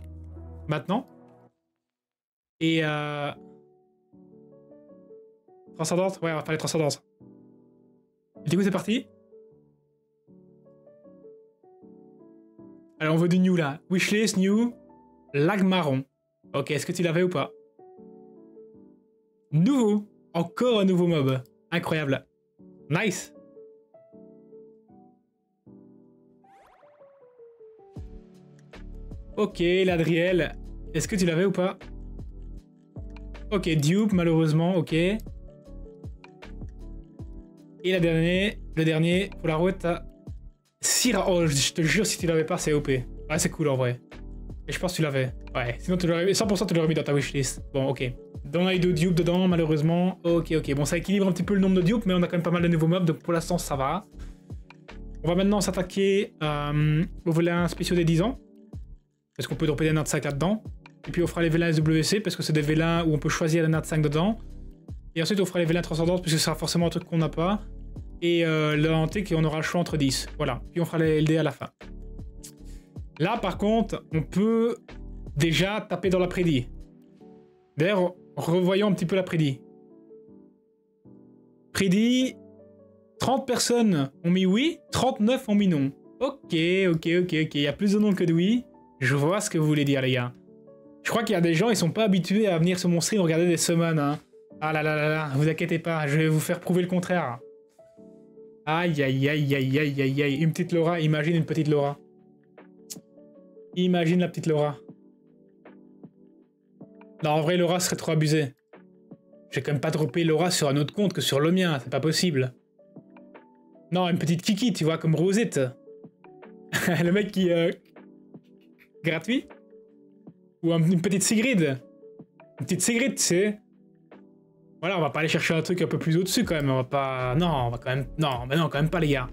S1: maintenant. Et euh... Transcendance? Ouais, on va faire les transcendances. Du coup, c'est parti. Alors, on veut du new là. Wishlist, new, lag marron. Ok, est-ce que tu l'avais ou pas? Nouveau Encore un nouveau mob. Incroyable. Nice Ok, l'Adriel. Est-ce que tu l'avais ou pas? Ok, dupe, malheureusement, ok. Et la dernière, le dernier, pour la route, Syrah. Oh, je te jure, si tu l'avais pas, c'est OP. Ouais, c'est cool en vrai. Et je pense que tu l'avais. Ouais, sinon tu l'aurais 100% tu l'aurais mis dans ta wishlist. Bon, ok. Dans a de dupes dedans, malheureusement. Ok, ok. Bon, ça équilibre un petit peu le nombre de dupes, mais on a quand même pas mal de nouveaux mobs, donc pour l'instant, ça va. On va maintenant s'attaquer euh, aux vélins spéciaux des 10 ans. Parce qu'on peut dropper des nat 5 là-dedans. Et puis on fera les vélins SWC, parce que c'est des vélins où on peut choisir des nat 5 dedans. Et ensuite on fera les vélins transcendants, parce que ce sera forcément un truc qu'on n'a pas. Et euh, le qui on aura le choix entre 10. Voilà. Puis on fera les LD à la fin. Là, par contre, on peut déjà taper dans l'après-midi. D'ailleurs, revoyons un petit peu l'après-midi. Prédit, 30 personnes ont mis oui, 39 ont mis non. Ok, ok, ok, ok. Il y a plus de non que de oui. Je vois ce que vous voulez dire, les gars. Je crois qu'il y a des gens, ils sont pas habitués à venir sur mon stream regarder des semaines. Hein. Ah là là là là, vous inquiétez pas, je vais vous faire prouver le contraire. Aïe aïe aïe aïe aïe aïe aïe. Une petite Laura, imagine une petite Laura. Imagine la petite Laura. Non, en vrai, Laura serait trop abusé. J'ai quand même pas droppé Laura sur un autre compte que sur le mien, c'est pas possible. Non, une petite Kiki, tu vois, comme Rosette. le mec qui... Euh... Gratuit? Ou une petite Sigrid. Une petite Sigrid, tu sais. Voilà, on va pas aller chercher un truc un peu plus au-dessus quand même. On va pas... Non, on va quand même... Non, mais non, quand même pas, les gars.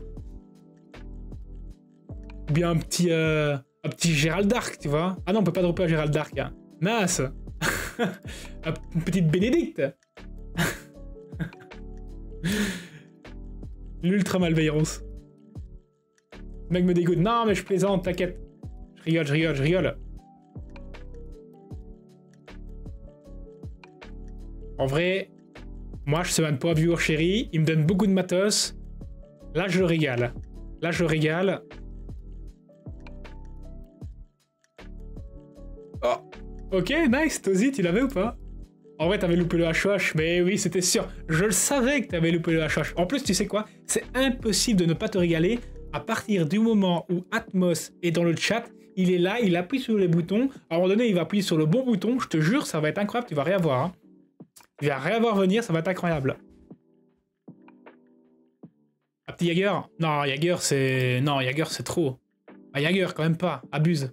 S1: Ou bien un petit... Euh... Un petit Gérald Dark, tu vois. Ah non, on peut pas dropper un Gérald Dark, hein. Mince Une petite Bénédicte L'ultra malveillance. Le mec me dégoûte. Non, mais je plaisante, t'inquiète. Je rigole, je rigole, je rigole. En vrai, moi, je suis un poids viewer chéri. Il me donne beaucoup de matos. Là, je le régale. Là, je le régale. Ok, nice. Tozi, tu l'avais ou pas? En vrai, t'avais loupé le HOH. Mais oui, c'était sûr. Je le savais que t'avais loupé le HOH. En plus, tu sais quoi? C'est impossible de ne pas te régaler à partir du moment où Atmos est dans le chat. Il est là, il appuie sur les boutons. À un moment donné, il va appuyer sur le bon bouton. Je te jure, ça va être incroyable. Tu vas rien voir. Hein. Tu vas rien voir venir. Ça va être incroyable. Un petit Jagger Non, Jagger, c'est... Non, Jagger, c'est trop. Ah, Jagger, quand même pas. Abuse.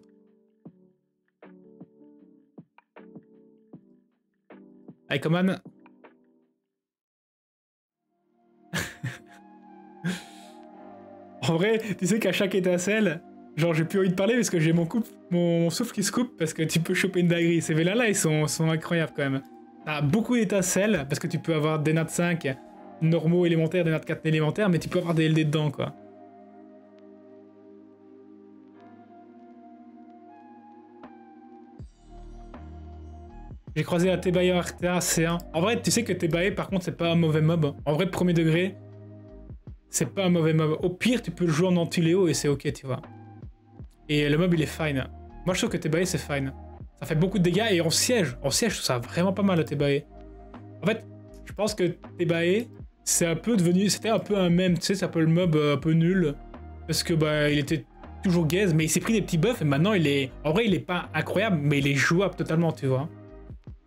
S1: Allez, command. en vrai, tu sais qu'à chaque étincelle, genre j'ai plus envie de parler parce que j'ai mon, souffle qui se coupe parce que tu peux choper une dinguerie. Ces vélas là, ils sont, incroyables quand même. T'as beaucoup d'étincelles parce que tu peux avoir des nat 5 normaux élémentaires, des nat 4 élémentaires, mais tu peux avoir des LD dedans quoi. J'ai croisé un Tebaye RTA C1. En vrai, tu sais que Tebaye, par contre, c'est pas un mauvais mob. En vrai, premier degré, c'est pas un mauvais mob. Au pire, tu peux le jouer en anti-Léo et c'est ok, tu vois. Et le mob, il est fine. Moi, je trouve que Tebaye, c'est fine. Ça fait beaucoup de dégâts et en siège, en siège, je trouve ça vraiment pas mal, le Tebaye. En fait, je pense que Tebaye, c'est un peu devenu... C'était un peu un même, tu sais, c'est un peu le mob euh, un peu nul. Parce que, bah, il était toujours gaze, mais il s'est pris des petits buffs et maintenant, il est... En vrai, il est pas incroyable, mais il est jouable totalement, tu vois.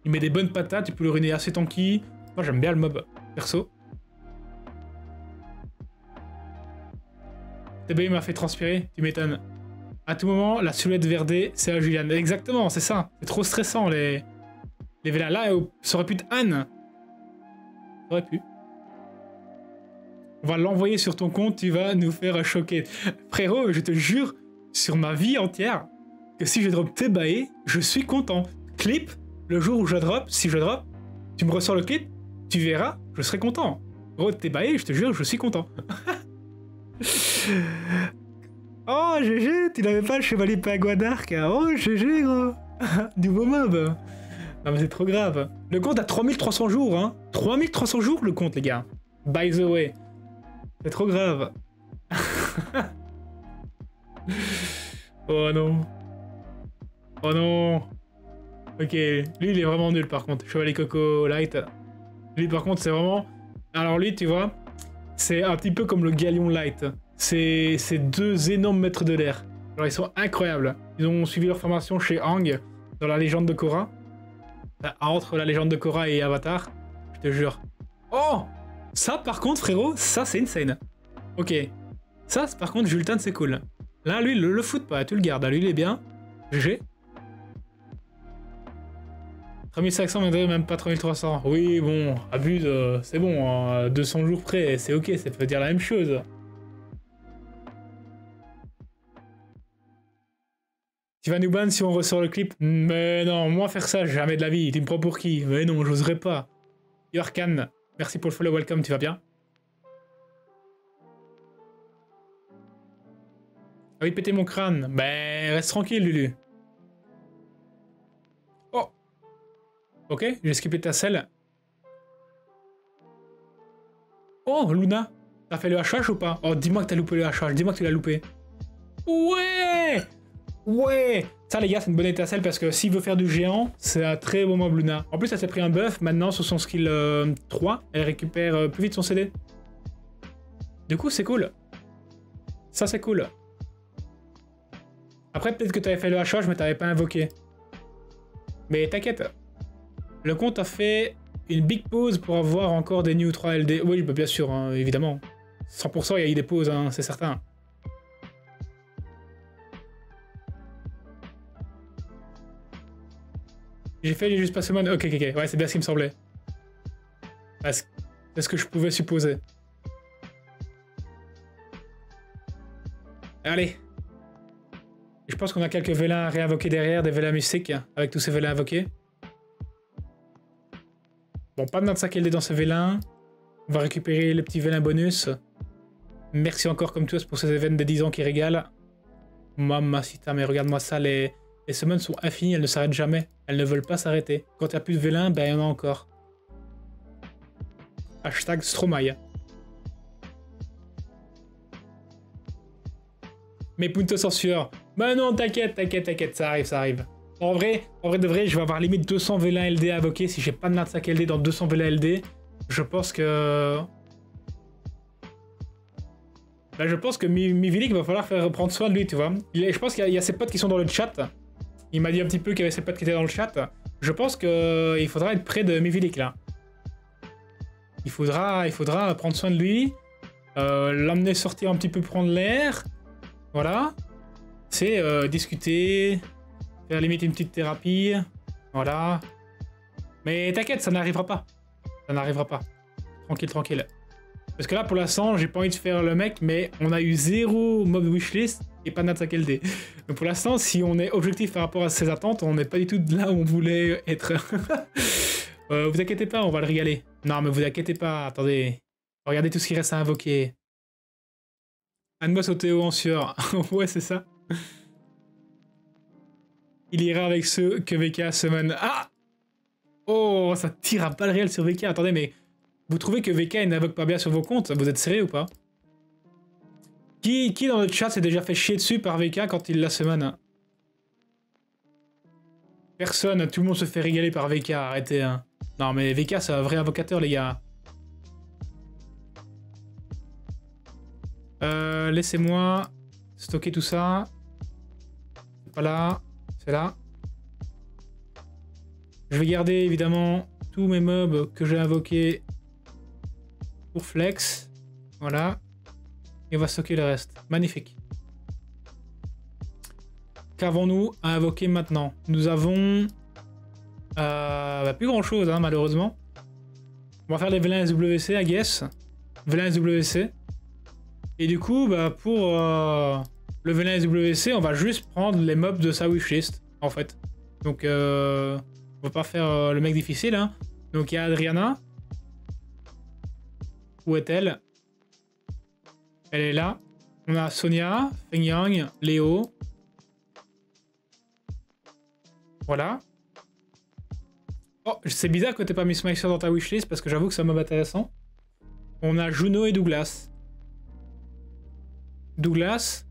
S1: Il met des bonnes patates, tu peux le ruiner assez tanky. Moi j'aime bien le mob, perso. TB m'a fait transpirer, tu m'étonnes. À tout moment, la silhouette verdée, c'est à Julian. Exactement, c'est ça. C'est trop stressant, les... Les vélas. Là, ça aurait pu être Anne. Ça aurait pu. On va l'envoyer sur ton compte, tu vas nous faire choquer. Frérot, je te jure, sur ma vie entière, que si je drop Tebae, je suis content. Clip, le jour où je drop, si je drop, tu me ressors le clip, tu verras, je serai content. Gros, Tebae, je te jure, je suis content. oh, GG, tu n'avais pas le chevalier Pagua d'Arc. Hein. Oh, GG, gros. Nouveau mob. Non, mais c'est trop grave. Le compte a 3300 jours, hein. 3300 jours, le compte, les gars. By the way. C'est trop grave. oh non. Oh non. Ok, lui il est vraiment nul par contre. Chevalier Coco Light. Lui par contre c'est vraiment... Alors lui tu vois, c'est un petit peu comme le Galion Light. C'est deux énormes maîtres de l'air. Alors ils sont incroyables. Ils ont suivi leur formation chez Hang dans la légende de Korra. Entre la légende de Korra et Avatar, je te jure. Oh Ça par contre frérot, ça c'est insane. Ok. Ça par contre Jultan c'est cool. Là lui le, le foot pas, tu le gardes. Lui il est bien. GG. 3500, mais même pas 3300. Oui, bon, abuse, c'est bon, 200 jours près, c'est ok, ça peut dire la même chose. Tu vas nous ban si on ressort le clip? Mais non, moi faire ça, jamais de la vie. Tu me prends pour qui? Mais non, j'oserais pas. Yorkan, merci pour le follow, welcome, tu vas bien? Ah oui, péter mon crâne. Ben, reste tranquille, Lulu. Ok, j'ai skippé ta selle. Oh, Luna, t'as fait le HH ou pas? Oh, dis-moi que t'as loupé le HH, dis-moi que tu l'as loupé. Ouais Ouais Ça, les gars, c'est une bonne étincelle parce que s'il veut faire du géant, c'est un très bon mob Luna. En plus, elle s'est pris un buff. Maintenant, sur son skill 3, euh, elle récupère euh, plus vite son CD. Du coup, c'est cool. Ça, c'est cool. Après, peut-être que t'avais fait le HH, mais t'avais pas invoqué. Mais t'inquiète, le compte a fait une big pause pour avoir encore des New 3 LD. Oui, bah, bien sûr, hein, évidemment. 100% il y a eu des pauses, hein, c'est certain. J'ai fait juste passer Ok, ok, ok. Ouais, c'est bien ce qui me semblait. C'est ce que je pouvais supposer. Allez. Je pense qu'on a quelques vélins à réinvoquer derrière, des vélins mystiques, avec tous ces vélins invoqués. Bon, pas de sac LD dans ce vélin. On va récupérer le petit vélin bonus. Merci encore comme tous pour ces événements de 10 ans qui régalent. Mamacita, mais regarde-moi ça, les, les semaines sont infinies, elles ne s'arrêtent jamais. Elles ne veulent pas s'arrêter. Quand il n'y a plus de vélin, ben il y en a encore. Hashtag Stromae. Mais Punto Censure. Bah non, t'inquiète, t'inquiète, t'inquiète, ça arrive, ça arrive. En vrai, en vrai de vrai, je vais avoir limite 200 vélins LD à invoquer si j'ai pas de Natsak LD dans 200 vélins LD. Je pense que... Bah, je pense que Mivilik va falloir faire prendre soin de lui, tu vois. je pense qu'il y, a ses potes qui sont dans le chat. Il m'a dit un petit peu qu'il y avait ses potes qui étaient dans le chat. Je pense qu'il faudra être près de Mivilik, là. Il faudra, il faudra prendre soin de lui. Euh, L'emmener sortir un petit peu prendre l'air. Voilà. C'est euh, discuter, Faire limite une petite thérapie. Voilà. Mais t'inquiète, ça n'arrivera pas. Ça n'arrivera pas. Tranquille, tranquille. Parce que là, pour l'instant, j'ai pas envie de faire le mec, mais on a eu zéro mob wishlist et pas d'attaque LD. Donc pour l'instant, si on est objectif par rapport à ses attentes, on n'est pas du tout là où on voulait être. euh, vous inquiétez pas, on va le régaler. Non, mais vous inquiétez pas, attendez. Regardez tout ce qui reste à invoquer. Anne-moi sauter en sueur. ouais, c'est ça. Il ira avec ceux que VK semaine. Ah Oh, ça tire à balles réelles sur VK. Attendez, mais vous trouvez que VK n'invoque pas bien sur vos comptes? Vous êtes sérieux ou pas? Qui, qui dans le chat s'est déjà fait chier dessus par VK quand il la semaine? Personne, tout le monde se fait régaler par VK, arrêtez. Hein. Non mais VK c'est un vrai invocateur les gars. Euh, Laissez-moi stocker tout ça. Pas là. C'est là. Je vais garder évidemment tous mes mobs que j'ai invoqués pour flex. Voilà. Et on va stocker le reste. Magnifique. Qu'avons-nous à invoquer maintenant? Nous avons... Euh, bah, plus grand chose, hein, malheureusement. On va faire les vélins SWC, I guess. Vélin SWC. Et du coup, bah, pour euh, le Vélin SWC, on va juste prendre les mobs de sa wishlist, en fait. Donc, euh, on va pas faire euh, le mec difficile. Hein. Donc, il y a Adriana. Où est-elle? Elle est là. On a Sonia, Feng Yang, Léo. Voilà. Oh, c'est bizarre que t'aies pas mis Smicer dans ta wishlist parce que j'avoue que c'est un mob intéressant. On a Juno et Douglas. Douglas.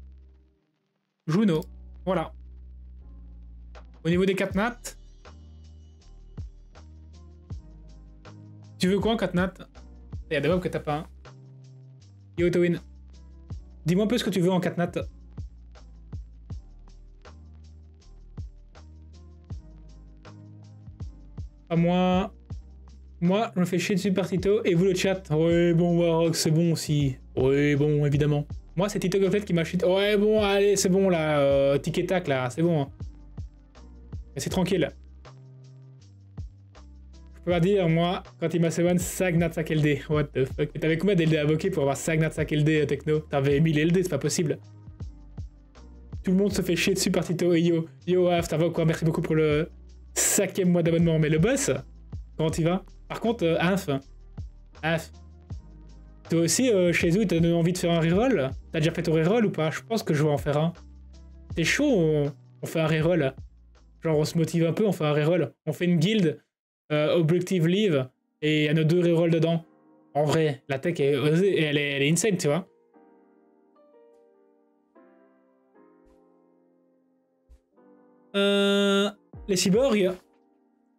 S1: Juno. Voilà. Au niveau des 4 nats. Tu veux quoi en 4 nats Il y a des mobs que t'as pas. Hein. Yo Towin. Dis-moi un peu ce que tu veux en 4 nats. À moi. Moi, je me fais chier dessus par Tito. Et vous, le chat Ouais, bon, Warrock, c'est bon aussi. Ouais, bon, évidemment. Moi, c'est Tito Gofflet qui m'a chié. Ouais, bon, allez, c'est bon, là. Euh, tic et tac, là, c'est bon. Hein. C'est tranquille. Je peux pas dire, moi, quand il m'a Seven, Sagnat LD. What the fuck? T'avais combien d'LD invoqués pour avoir Sagnat LD, euh, Techno? T'avais 1000 LD, c'est pas possible. Tout le monde se fait chier dessus par Tito. Et yo, yo, Af, t'invoques quoi? Merci beaucoup pour le cinquième mois d'abonnement. Mais le boss, comment tu vas? Par contre, euh, Inf, toi aussi, euh, chez vous, t'as envie de faire un reroll? T'as déjà fait ton reroll ou pas? Je pense que je vais en faire un. T'es chaud, on, on, fait un reroll. Genre, on se motive un peu, on fait un reroll. On fait une guilde, euh, Objective Leave, et il y a nos deux rerolls dedans. En vrai, la tech est elle est, elle insane, tu vois. Euh, les cyborgs.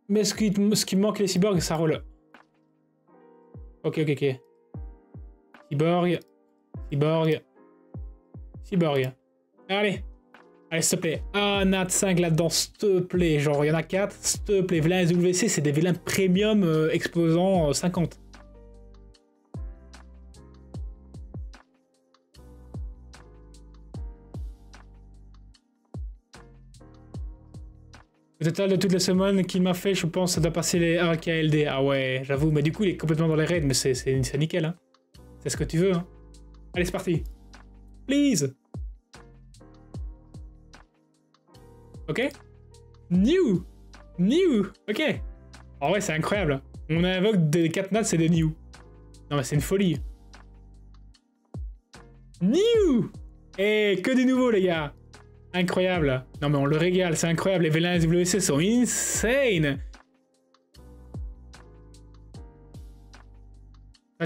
S1: Mais ce qui, ce qui manque les cyborgs, ça roule. Ok, ok, ok. Cyborg. Cyborg. Cyborg. Allez. Allez, s'il te plaît. Ah, Nat 5 là-dedans, s'il te plaît. Genre, il y en a 4. S'il te plaît. Vilain SWC, c'est des vilains premium exposant 50. Euh, Le total de toutes les semaines qu'il m'a fait, je pense, doit passer les 1 KLD. Ah ouais, j'avoue. Mais du coup, il est complètement dans les raids, mais c'est nickel. Hein. C'est ce que tu veux. Hein. Allez, c'est parti. Please. Ok. New. New. Ok. En vrai, c'est incroyable. On invoque des 4 nats, c'est des new. Non, mais c'est une folie. New. Et eh, que du nouveau, les gars. Incroyable. Non mais on le régale, c'est incroyable. Les vélins SWC sont insane.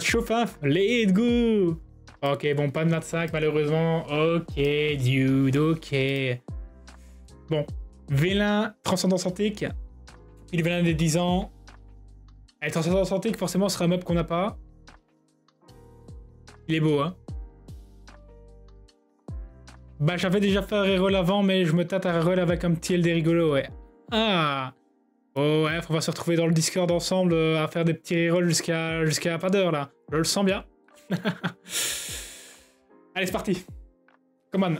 S1: Chauffe, hein Let's go Ok, bon, pas de nat 5 malheureusement. Ok, dude, ok. Bon, vélin transcendance antique. Il est vélin des 10 ans. Et transcendance antique, forcément, sera un mob qu'on n'a pas. Il est beau, hein bah, j'avais déjà fait un reroll avant, mais je me tâte à reroll avec un petit LD rigolo, ouais. Ah Oh ouais, on va se retrouver dans le Discord ensemble euh, à faire des petits rerolls jusqu'à pas d'heure, là. Je le sens bien. allez, c'est parti. Come on.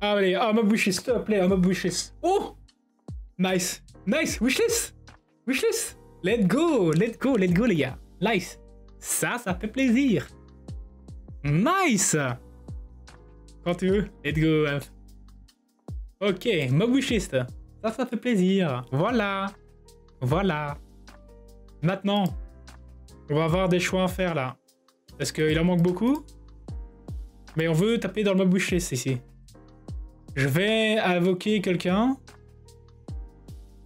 S1: Allez, oh, mob wishlist, s'il te plaît, oh, mob wishlist. Oh Nice. Nice, wishlist. Wishlist. Let's go, let's go, let's go, les gars. Nice. Ça, ça fait plaisir. Nice quand tu veux. Let's go. Ok, mob wishlist. Ça, ça fait plaisir. Voilà. Voilà. Maintenant, on va avoir des choix à faire là. Parce qu'il en manque beaucoup. Mais on veut taper dans le wishlist ici. Je vais invoquer quelqu'un.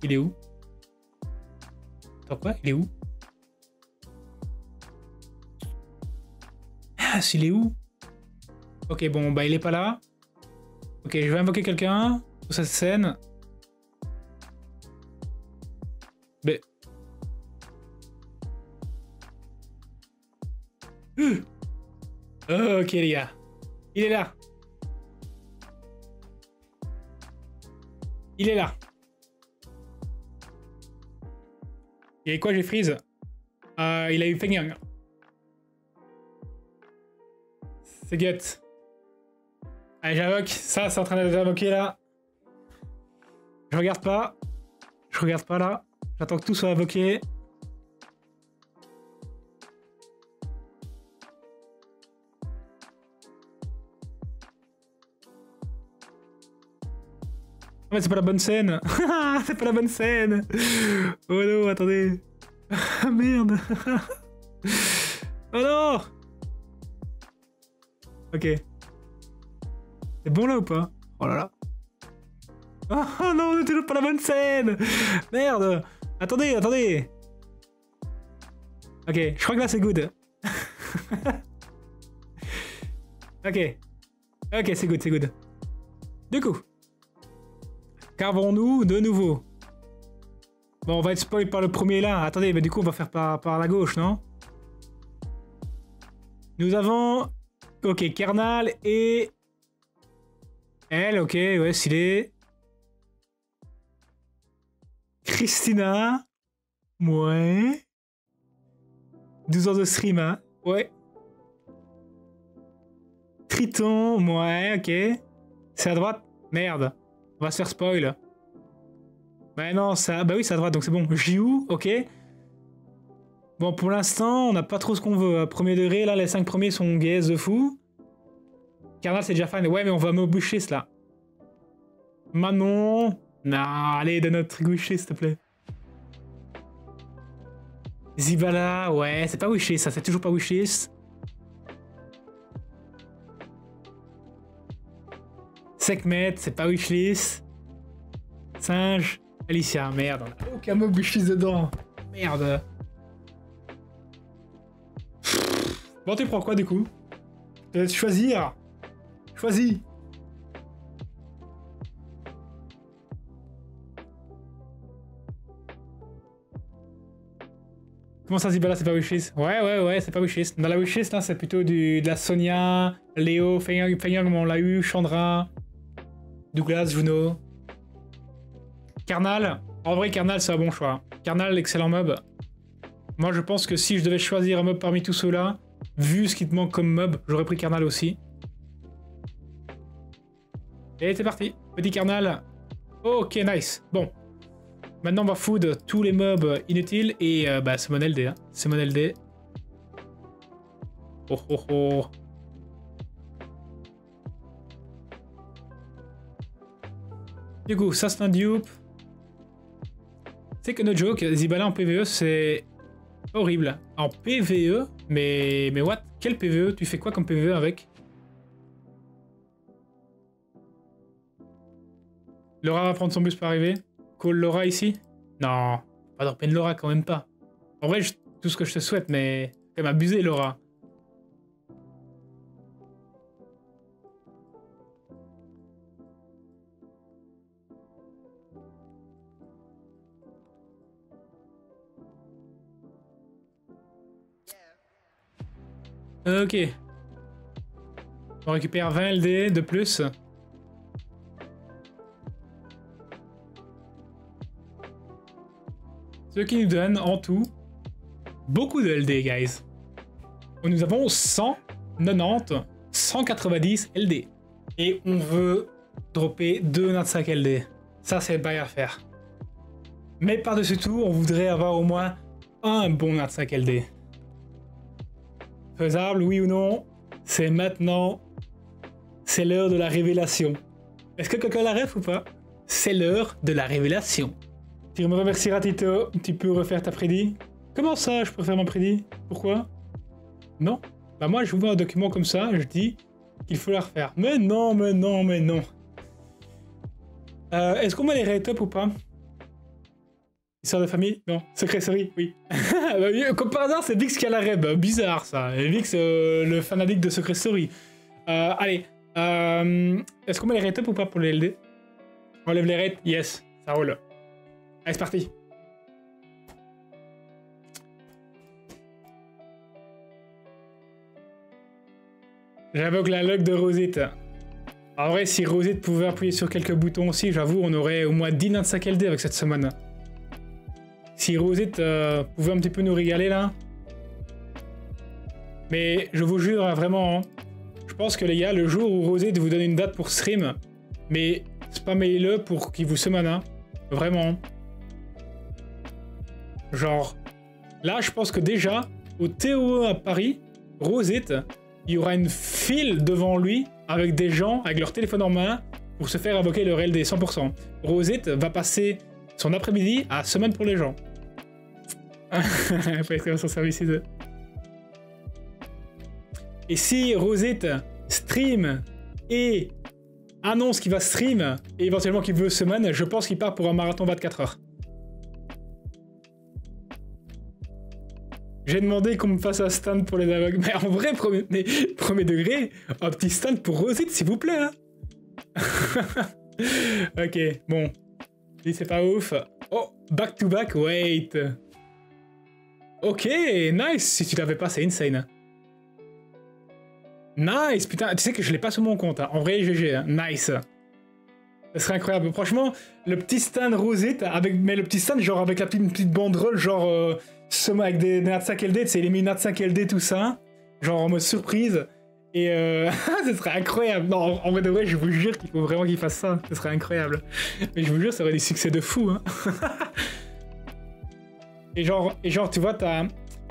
S1: Il est où? Attends quoi? Il est où? Ah, s'il est où? Ok, bon, bah il est pas là. Ok, je vais invoquer quelqu'un sur cette scène. Ok les gars. Il est là. Il est là. Et quoi, j'ai freeze euh, Il a eu Feng. C'est get. Allez, j'invoque. Ça, c'est en train d'être invoqué là. Je regarde pas. Je regarde pas là. J'attends que tout soit invoqué. Mais c'est pas la bonne scène. c'est pas la bonne scène. Oh non, attendez. Ah merde. oh non. Ok. C'est bon là ou pas? Oh là là. Oh non, on est toujours pas la bonne scène. Merde. Attendez, attendez. Ok, je crois que là c'est good. ok. Ok, c'est good, c'est good. Du coup, qu'avons-nous de nouveau? Bon, on va être spoil par le premier là. Attendez, mais du coup, on va faire par, la gauche, non? Nous avons... Ok, Kernal et... Elle, ok, ouais, stylé. Christina. Ouais. 12 heures de stream, hein Ouais. Triton, ouais, ok. C'est à droite? Merde. On va se faire spoil. Bah non, ça... Bah oui, c'est à droite, donc c'est bon. Jiu, ok. Bon, pour l'instant, on n'a pas trop ce qu'on veut. Premier degré, là, les 5 premiers sont gays de fou. Cardinal, c'est déjà fan. Ouais, mais on va me boucher, cela. Manon. Non, allez, donne notre boucher, s'il te plaît. Zibala, ouais, c'est pas wishlist, ça, c'est toujours pas wishlist. Sekhmet, c'est pas wishlist. Singe, Alicia, merde, on a aucun mot wishlist dedans. Merde. Bon, tu prends quoi du coup? Je te choisir. Choisis. Comment ça, Zibala, c'est pas wishlist? Ouais, ouais, ouais, c'est pas wishlist. Dans la wishlist, là, c'est plutôt du, de la Sonia, Léo, Feignard, comme on l'a eu, Chandra, Douglas, Juno. Carnal. En vrai, Carnal, c'est un bon choix. Carnal, excellent mob. Moi, je pense que si je devais choisir un mob parmi tous ceux-là, vu ce qui te manque comme mob, j'aurais pris Carnal aussi. Et c'est parti. Petit Carnal. Ok, nice. Bon. Maintenant, on va food tous les mobs inutiles et euh, bah, c'est mon LD. Hein. C'est mon LD. Oh oh oh. Du coup, ça c'est un dupe. C'est que no joke, Zibala en PVE c'est horrible. En PVE Mais mais what? Quel PVE Tu fais quoi comme PVE avec? Laura va prendre son bus pour arriver Call Laura ici? Non, pas d'orpen Laura quand même pas. En vrai, tout ce que je te souhaite, mais quand même abusé Laura. Ok. On récupère 20 LD de plus. Ce qui nous donne en tout beaucoup de LD, guys. Nous avons 190, 190 LD. Et on veut dropper 2 Natsak LD. Ça, c'est pas à faire. Mais par-dessus tout, on voudrait avoir au moins un bon Natsak LD. Faisable, oui ou non C'est maintenant. C'est l'heure de la révélation. Est-ce que quelqu'un la rêve ou pas? C'est l'heure de la révélation. Tu me remercieras, Tito. Tu peux refaire ta prédit? Comment ça, je peux faire mon prédit? Pourquoi? Non Bah moi, je vois un document comme ça, je dis qu'il faut la refaire. Mais non, mais non, mais non. Euh, est-ce qu'on met les rate up ou pas? Histoire de famille? Non. Secret série? Oui. Bah, comme par hasard, c'est Vix qui a la reb. Bizarre, ça. Et Vix, euh, le fanatique de Secret Story. Euh, allez. Est-ce qu'on met les rate up ou pas pour les LD On enlève les rates? Yes. Ça roule. Allez, c'est parti. J'invoque la luck de Rosette. En vrai, si Rosette pouvait appuyer sur quelques boutons aussi, j'avoue, on aurait au moins 10 95 LD avec cette semaine. Si Rosette euh, pouvait un petit peu nous régaler là. Mais je vous jure, hein, vraiment, hein, je pense que les gars, le jour où Rosette vous donne une date pour stream, mais spammez-le pour qu'il vous summon, hein. Vraiment. Genre, là, je pense que déjà, au TOE à Paris, Rosette, il y aura une file devant lui avec des gens avec leur téléphone en main pour se faire invoquer le RLD 100%. Rosette va passer son après-midi à semaine pour les gens. son service Et si Rosette stream et annonce qu'il va stream et éventuellement qu'il veut semaine, je pense qu'il part pour un marathon 24 heures. J'ai demandé qu'on me fasse un stand pour les aveugles. Mais en vrai, premier, premier degré, un petit stand pour Rosette, s'il vous plaît. Hein ok, bon. c'est pas ouf. Oh, back to back, wait. Ok, nice. Si tu l'avais pas, c'est insane. Nice, putain, tu sais que je l'ai pas sur mon compte. Hein. En vrai, GG, hein. nice. Ce serait incroyable. Franchement, le petit stand rosette, avec, mais le petit stand, genre avec la petite, petite banderole, genre euh, avec des, des 5 LD, tu sais, les mini 5 LD, tout ça. Genre en mode surprise. Et euh, ce serait incroyable. Non, en vrai de vrai, je vous jure qu'il faut vraiment qu'il fasse ça. Ce serait incroyable. Mais je vous jure, ça aurait des succès de fou. Hein. et, genre, et genre, tu vois, as,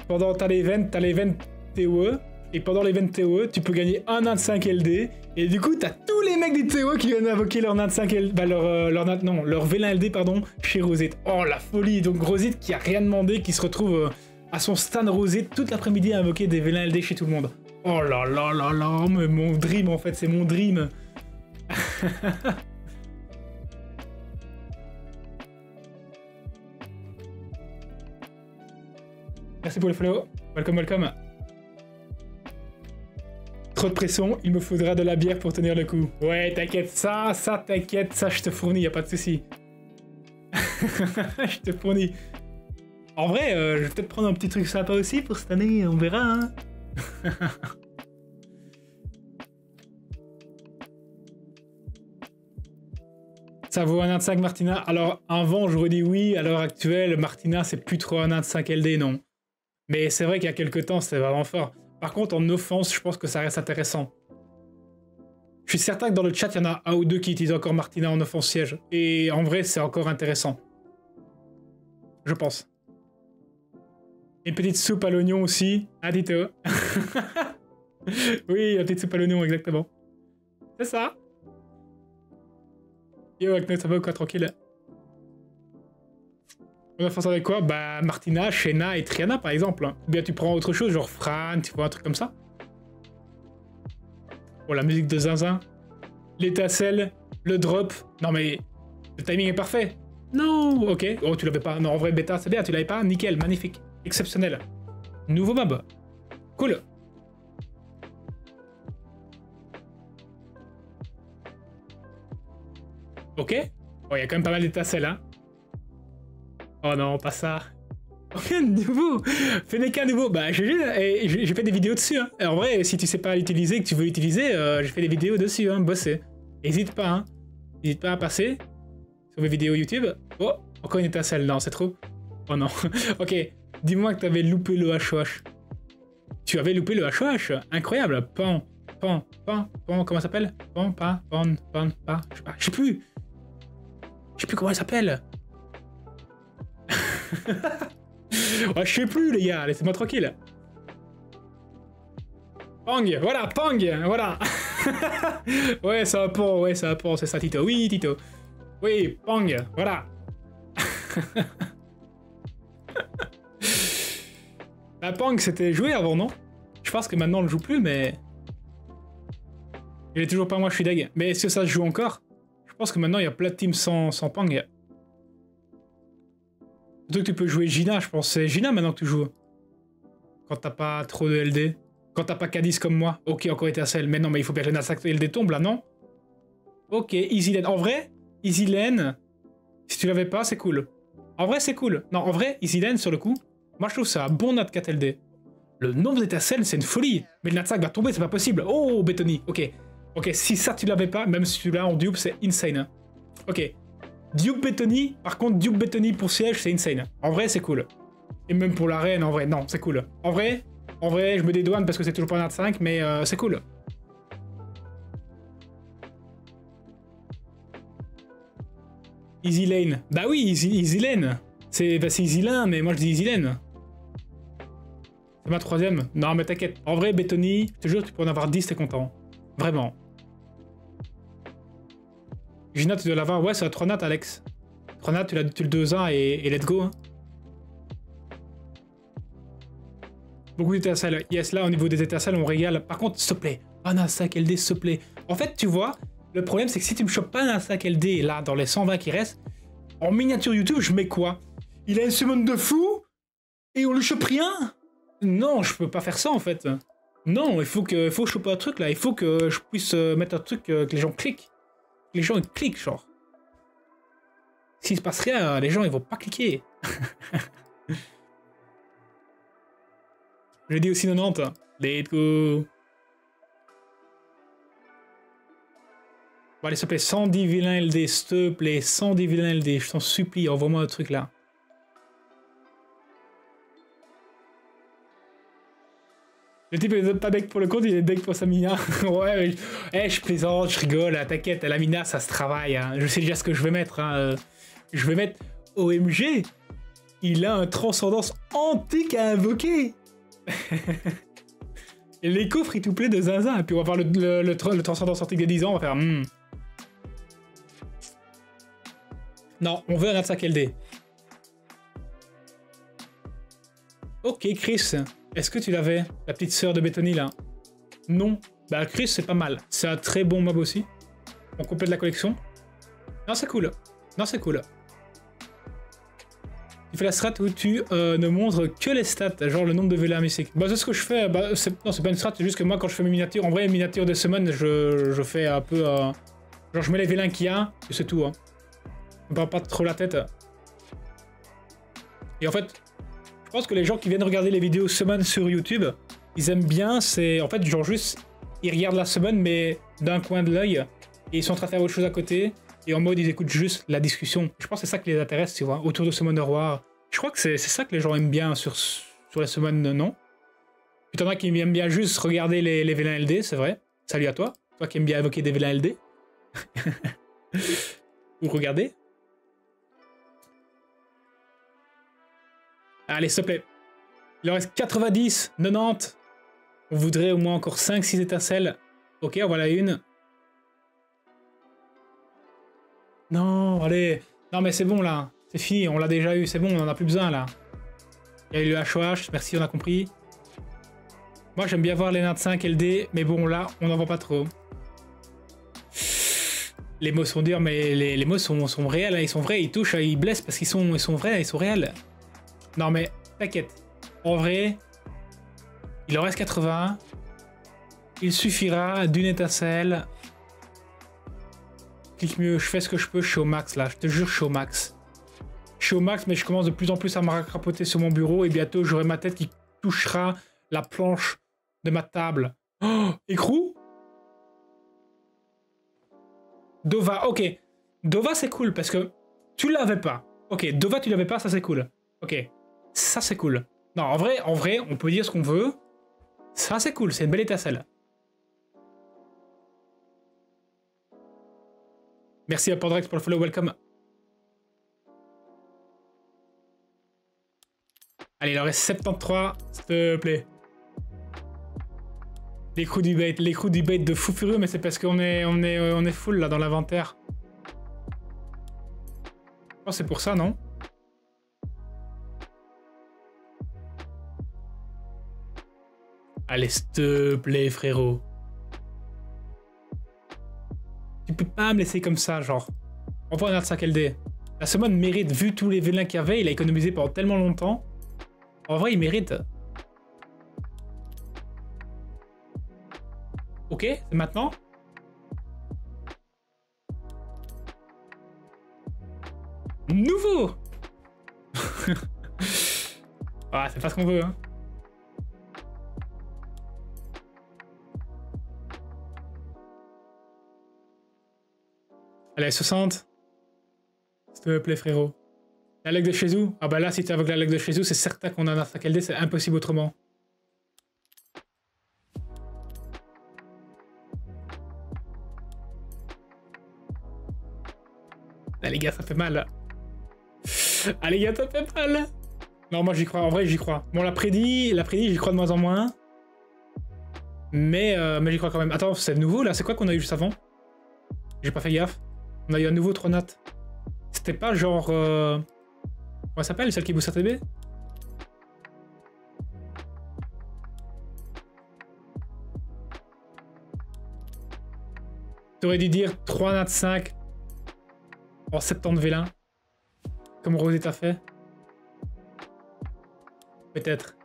S1: pendant t'as l'event, t'as l'event TOE. Et pendant l'event TOE, tu peux gagner un nain de 5 LD. Et du coup, t'as tous les mecs du TOE qui viennent invoquer leur nain de 5 LD. Bah, leur, euh, leur non, leur Vélin LD, pardon, chez Rosette. Oh, la folie. Donc, Rosette qui a rien demandé, qui se retrouve euh, à son stand Rosette toute l'après-midi à invoquer des Vélin LD chez tout le monde. Oh là là là là, mais mon dream en fait, c'est mon dream. Merci pour le follow. Welcome, welcome. Trop de pression, il me faudra de la bière pour tenir le coup. Ouais, t'inquiète, ça, ça, t'inquiète, ça, je te fournis, y a pas de souci. je te fournis. En vrai, euh, je vais peut-être prendre un petit truc sympa aussi pour cette année, on verra. Hein. Ça vaut un 5 Martina. Alors, avant, j'aurais dit oui. À l'heure actuelle, Martina, c'est plus trop un 5 LD, non. Mais c'est vrai qu'il y a quelques temps, c'était vraiment fort. Par contre, en offense, je pense que ça reste intéressant. Je suis certain que dans le chat, il y en a un ou deux qui utilisent encore Martina en offense siège. Et en vrai, c'est encore intéressant. Je pense. Une petite soupe à l'oignon aussi. Ah, dites oui, une petite soupe à l'oignon, exactement. C'est ça. Yo, Agnes, ça va ou quoi, tranquille On a fait avec quoi? Bah, Martina, Shena et Triana, par exemple. Ou bien tu prends autre chose, genre Fran, tu vois, un truc comme ça. Oh, la musique de Zinzin. L'étincelle, le drop. Non, mais le timing est parfait. Non, ok. Oh, tu l'avais pas. Non, en vrai, bêta, c'est bien, tu l'avais pas? Nickel, magnifique. Exceptionnel. Nouveau mob. Cool. Ok. Oh, il y a quand même pas mal d'étincelles, hein. Oh non, pas ça. Ok, nouveau Fenneka nouveau Bah, j'ai fait des vidéos dessus, hein. En vrai, si tu sais pas l'utiliser, que tu veux l'utiliser, euh, j'ai fait des vidéos dessus, hein, bosser. Hésite pas, hein. N'hésite pas à passer sur mes vidéos YouTube. Oh, encore une étincelle. Non, c'est trop. Oh non. ok, dis-moi que t'avais loupé le HOH. Tu avais loupé le HOH Incroyable Pan, pan, pan, pan, comment ça s'appelle? Pan, pan, pan, pan, pan, je sais je sais plus je sais plus comment elle s'appelle. je sais plus, les gars. Laissez-moi tranquille. Pang, voilà, Pang, voilà. ouais, ça va pour, ouais, ça va pour, c'est ça, Tito. Oui, Tito. Oui, Pang, voilà. La Pang, c'était joué avant, non? Je pense que maintenant on le joue plus, mais... Il est toujours pas moi, je suis deg. Mais est-ce que ça se joue encore? Je pense que maintenant, il y a plein de teams sans, sans Pang. Surtout que tu peux jouer Gina, je pense. C'est Gina maintenant que tu joues. Quand t'as pas trop de LD. Quand t'as pas Cadiz comme moi. Ok, encore étincelle. Mais non, mais il faut bien que le LD tombe là, non? Ok, Easy Lane. En vrai, Easy Lane, si tu l'avais pas, c'est cool. En vrai, c'est cool. Non, en vrai, Easy Lane, sur le coup, moi je trouve ça un bon Nat 4 LD. Le nombre d'étincelles, c'est une folie. Mais le Nat 5 va tomber, c'est pas possible. Oh, Bethany. Ok. Ok, si ça tu l'avais pas, même si tu l'as en dupe, c'est insane. Ok. Dupe Bethany, par contre, Dupe Bethany pour siège, c'est insane. En vrai, c'est cool. Et même pour l'arène, en vrai, non, c'est cool. En vrai, en vrai, je me dédouane parce que c'est toujours pas un 5, mais euh, c'est cool. Easy Lane. Bah oui, Easy, Lane. C'est bah, Easy Lane, mais moi je dis Easy Lane. C'est ma troisième. Non, mais t'inquiète. En vrai, Bethany, je te jure, tu peux en avoir 10, t'es content. Vraiment. Gina, tu dois l'avoir. Ouais, c'est à 3 nat, Alex. 3 nat, tu, l'as, tu le 2-1 et, et let's go. hein. Beaucoup d'étincelles. Yes, là, au niveau des étincelles, on régale. Par contre, s'il te plaît, un Asak LD, s'il te plaît. En fait, tu vois, le problème, c'est que si tu me chopes pas un Asak LD, là, dans les 120 qui restent, en miniature YouTube, je mets quoi? Il a une summon de fou et on lui chope rien? Non, je peux pas faire ça, en fait. Non, il faut que, faut choper un truc, là. Il faut que je puisse euh, mettre un truc euh, que les gens cliquent. Les gens ils cliquent, genre. S'il se passe rien, les gens, ils vont pas cliquer. Je dis aussi 90. Let's go. Bon, allez, s'il te plaît, 110 vilains LD, s'il te plaît, 110 vilains LD, je t'en supplie, envoie-moi un truc là. Le type est pas deck pour le compte, il est deck pour sa mina. ouais, mais je... Eh, je plaisante, je rigole, hein, t'inquiète, la mina ça se travaille. hein. Je sais déjà ce que je vais mettre. hein, euh, Je vais mettre OMG. Il a un transcendance antique à invoquer. L'écho free to play de Zinzin. Et puis on va voir le, le, le, tra- le transcendance antique des 10 ans, on va faire hmm. Non, on veut un attaque LD. Ok, Chris. Est-ce que tu l'avais La petite sœur de Bethany là? Non. Bah, Chris, c'est pas mal. C'est un très bon mob aussi. On complète la collection. Non, c'est cool. Non, c'est cool. Tu fais la strat où tu euh, ne montres que les stats, genre le nombre de VLA mystiques. Bah, c'est ce que je fais. Bah, non, c'est pas une strat, c'est juste que moi, quand je fais mes miniatures, en vrai, miniatures de semaine, je, je fais un peu. euh, genre, je mets les vélins qu'il y a, et c'est tout. Hein. Je me prends pas trop la tête. Et en fait, je pense que les gens qui viennent regarder les vidéos semaine sur YouTube, ils aiment bien, c'est. En fait, genre, juste, ils regardent la semaine, mais d'un coin de l'œil, et ils sont en train de faire autre chose à côté. Et en mode, ils écoutent juste la discussion. Je pense que c'est ça qui les intéresse, tu vois, autour de Summoner War. Je crois que c'est ça que les gens aiment bien sur, sur la semaine, non? Puis t'en as qui aiment bien juste regarder les, les LD, c'est vrai. Salut à toi. Toi qui aimes bien évoquer des vélins LD. Ou regarder. Allez, s'il te plaît. Il en reste 90, 90. On voudrait au moins encore 5-6 étincelles. Ok, voilà une. Non, allez. Non, mais c'est bon là. C'est fini, on l'a déjà eu, c'est bon, on en a plus besoin là. Il y a eu le HOH, merci, on a compris. Moi, j'aime bien voir les nains de 5 LD, mais bon, là, on n'en voit pas trop. Les mots sont durs, mais les, mots sont, réels, hein, ils sont vrais, ils touchent, ils blessent parce qu'ils sont, ils sont vrais, ils sont réels. Non, mais t'inquiète. En vrai, il en reste 80. Il suffira d'une étincelle clique mieux, je fais ce que je peux, je suis au max là, je te jure, je suis au max. Je suis au max, mais je commence de plus en plus à me racrapoter sur mon bureau et bientôt j'aurai ma tête qui touchera la planche de ma table. Oh, écrou? Dova, ok. Dova c'est cool parce que tu l'avais pas. Ok, Dova tu l'avais pas, ça c'est cool. Ok, ça c'est cool. Non, en vrai, en vrai, on peut dire ce qu'on veut. Ça c'est cool, c'est une belle étincelle. Merci à Pandrex pour le follow, welcome. Allez, il en reste 73, s'il te plaît. L'écrou du bait, l'écrou du bait de fou furieux, mais c'est parce qu'on est, on est, on est full là dans l'inventaire. Je que c'est pour ça, non? Allez, s'il te plaît, frérot. Tu peux pas me laisser comme ça, genre. Envoie un Artsac LD. La Summon mérite, vu tous les vélins qu'il y avait, il a économisé pendant tellement longtemps. En vrai, il mérite. Ok, c'est maintenant Nouveau Ah, c'est pas ce qu'on veut, hein. Allez, 60. S'il te plaît, frérot. La leg de chez vous Ah bah là, si t'es avec la leg de chez vous, c'est certain qu'on a un attaque LD, c'est impossible autrement. Ah les gars, ça fait mal. Ah les gars, ça fait mal. Non, moi j'y crois, en vrai j'y crois. Bon, l'a prédit, l'a prédit, j'y crois de moins en moins. Mais, euh, mais j'y crois quand même. Attends, c'est nouveau là, c'est quoi qu'on a eu juste avant? J'ai pas fait gaffe. On a eu un nouveau 3 nat. C'était pas genre... Euh... Comment ça s'appelle, celle qui booste TB T'aurais dû dire 3 nat 5 en 70 V1. Comme Rosé t'a fait. Peut-être.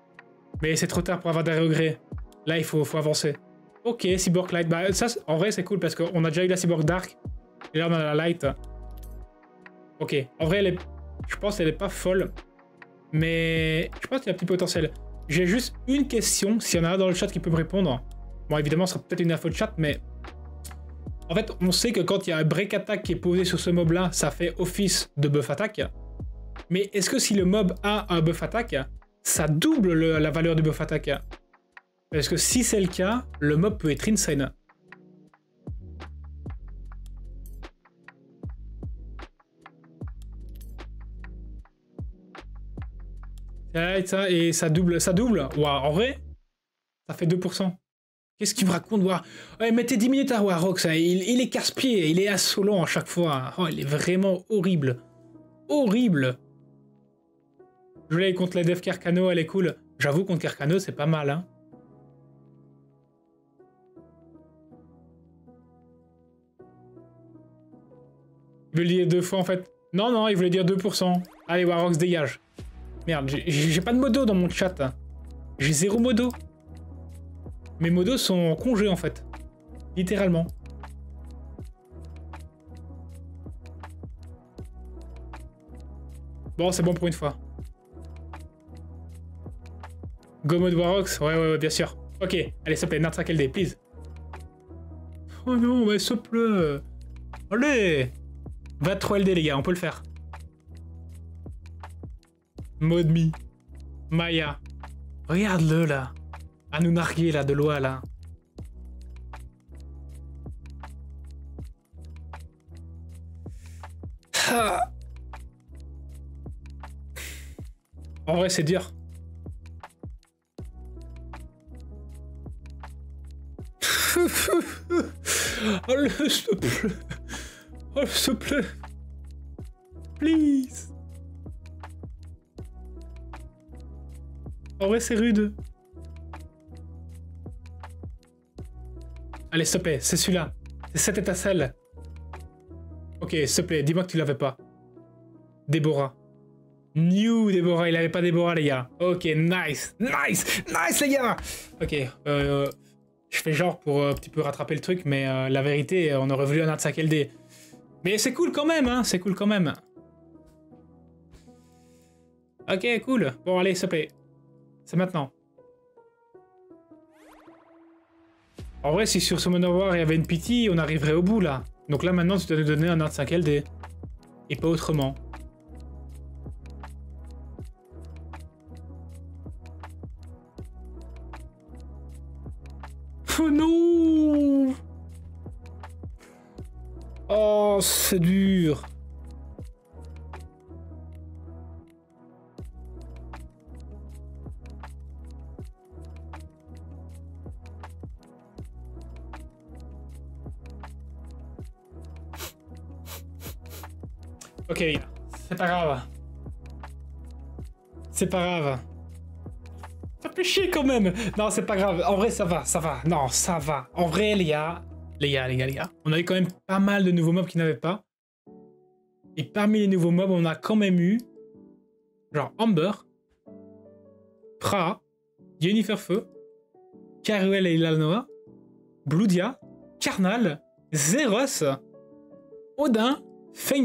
S1: Mais c'est trop tard pour avoir des regrets. Là, il faut, faut avancer. Ok, Cyborg Light. Bah, ça, en vrai, c'est cool parce qu'on a déjà eu la Cyborg Dark. On a la Light. Ok. En vrai, elle est... je pense qu'elle est pas folle. Mais je pense qu'il y a un petit potentiel. J'ai juste une question. S'il y en a dans le chat qui peut me répondre. Bon, évidemment, ce sera peut-être une info de chat, mais... En fait, on sait que quand il y a un break attack qui est posé sur ce mob-là, ça fait office de buff attack. Mais est-ce que si le mob a un buff attack, ça double la valeur du buff attack? Parce que si c'est le cas, le mob peut être insane. Et ça double, ça double. Waouh, en vrai, ça fait 2%. Qu'est-ce qu'il me raconte Ouais, mettez 10 minutes à Warrock, Il, il est casse-pied, il est assolant à chaque fois. Oh, il est vraiment horrible. Horrible. Je l'ai contre la dev Carcano, elle est cool. J'avoue, contre Carcano, c'est pas mal, hein. Il veut dire deux fois, en fait. Non, non, il voulait dire 2%. Allez, Warrox, dégage. Merde, j'ai pas de modo dans mon chat. J'ai zéro modo. Mes modos sont en congé, en fait. Littéralement. Bon, c'est bon pour une fois. Go mode Warox Ouais, ouais, ouais, bien sûr. Ok, allez, s'il te plaît, Nartrak LD, please. Oh non, mais s'il te plaît. Allez 23 LD, les gars, on peut le faire. Mode me. Maya. Regarde-le, là. À nous narguer, là, de loi, là. Ah. En vrai, c'est dur. oh, s'il te plaît. Oh, s'il te plaît. Please. En vrai, c'est rude. Allez, s'il te plaît, c'est celui-là. C'est cette étincelle. Ok, s'il te plaît, dis-moi que tu l'avais pas. Déborah. New Déborah, il avait pas Déborah, les gars. Ok, nice, nice, nice, les gars. Ok, euh, je fais genre pour euh, un petit peu rattraper le truc, mais euh, la vérité, on aurait voulu un Artsac LD. Mais c'est cool quand même, hein, c'est cool quand même. Ok, cool. Bon, allez, s'il te plaît. C'est maintenant. En vrai, si sur ce War il y avait une pity, on arriverait au bout, là. Donc là, maintenant, tu dois nous donner un 5 LD. Et pas autrement. Oh Oh, c'est dur Ok, c'est pas grave. C'est pas grave. Ça fait chier quand même. Non, c'est pas grave. En vrai, ça va, ça va. Non, ça va. En vrai, les gars, les gars, les gars, les gars, on avait quand même pas mal de nouveaux mobs qui n'avaient pas. Et parmi les nouveaux mobs, on a quand même eu genre Amber, Pra, Jennifer Feu, Caruel et Ilanoa, Bludia, Carnal, Zeros, Odin, Feng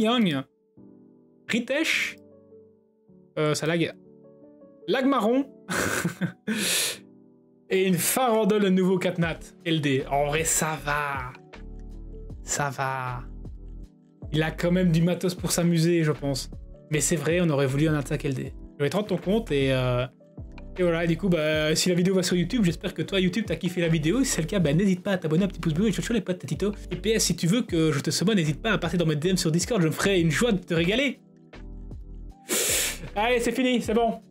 S1: Ritesh, euh, ça lag, Lag marron, et une farandole de nouveau Catnat LD. En vrai, ça va. Ça va. Il a quand même du matos pour s'amuser, je pense. Mais c'est vrai, on aurait voulu un attaque LD. Je vais te rendre ton compte et, euh, et voilà. du coup, bah, si la vidéo va sur YouTube, j'espère que toi, YouTube, t'as kiffé la vidéo. Si c'est le cas, bah, n'hésite pas à t'abonner, un petit pouce bleu et chaud les potes, Tito. Et PS, si tu veux que je te summon, n'hésite pas à passer dans mes DM sur Discord. Je me ferai une joie de te régaler. Allez, c'est fini, c'est bon.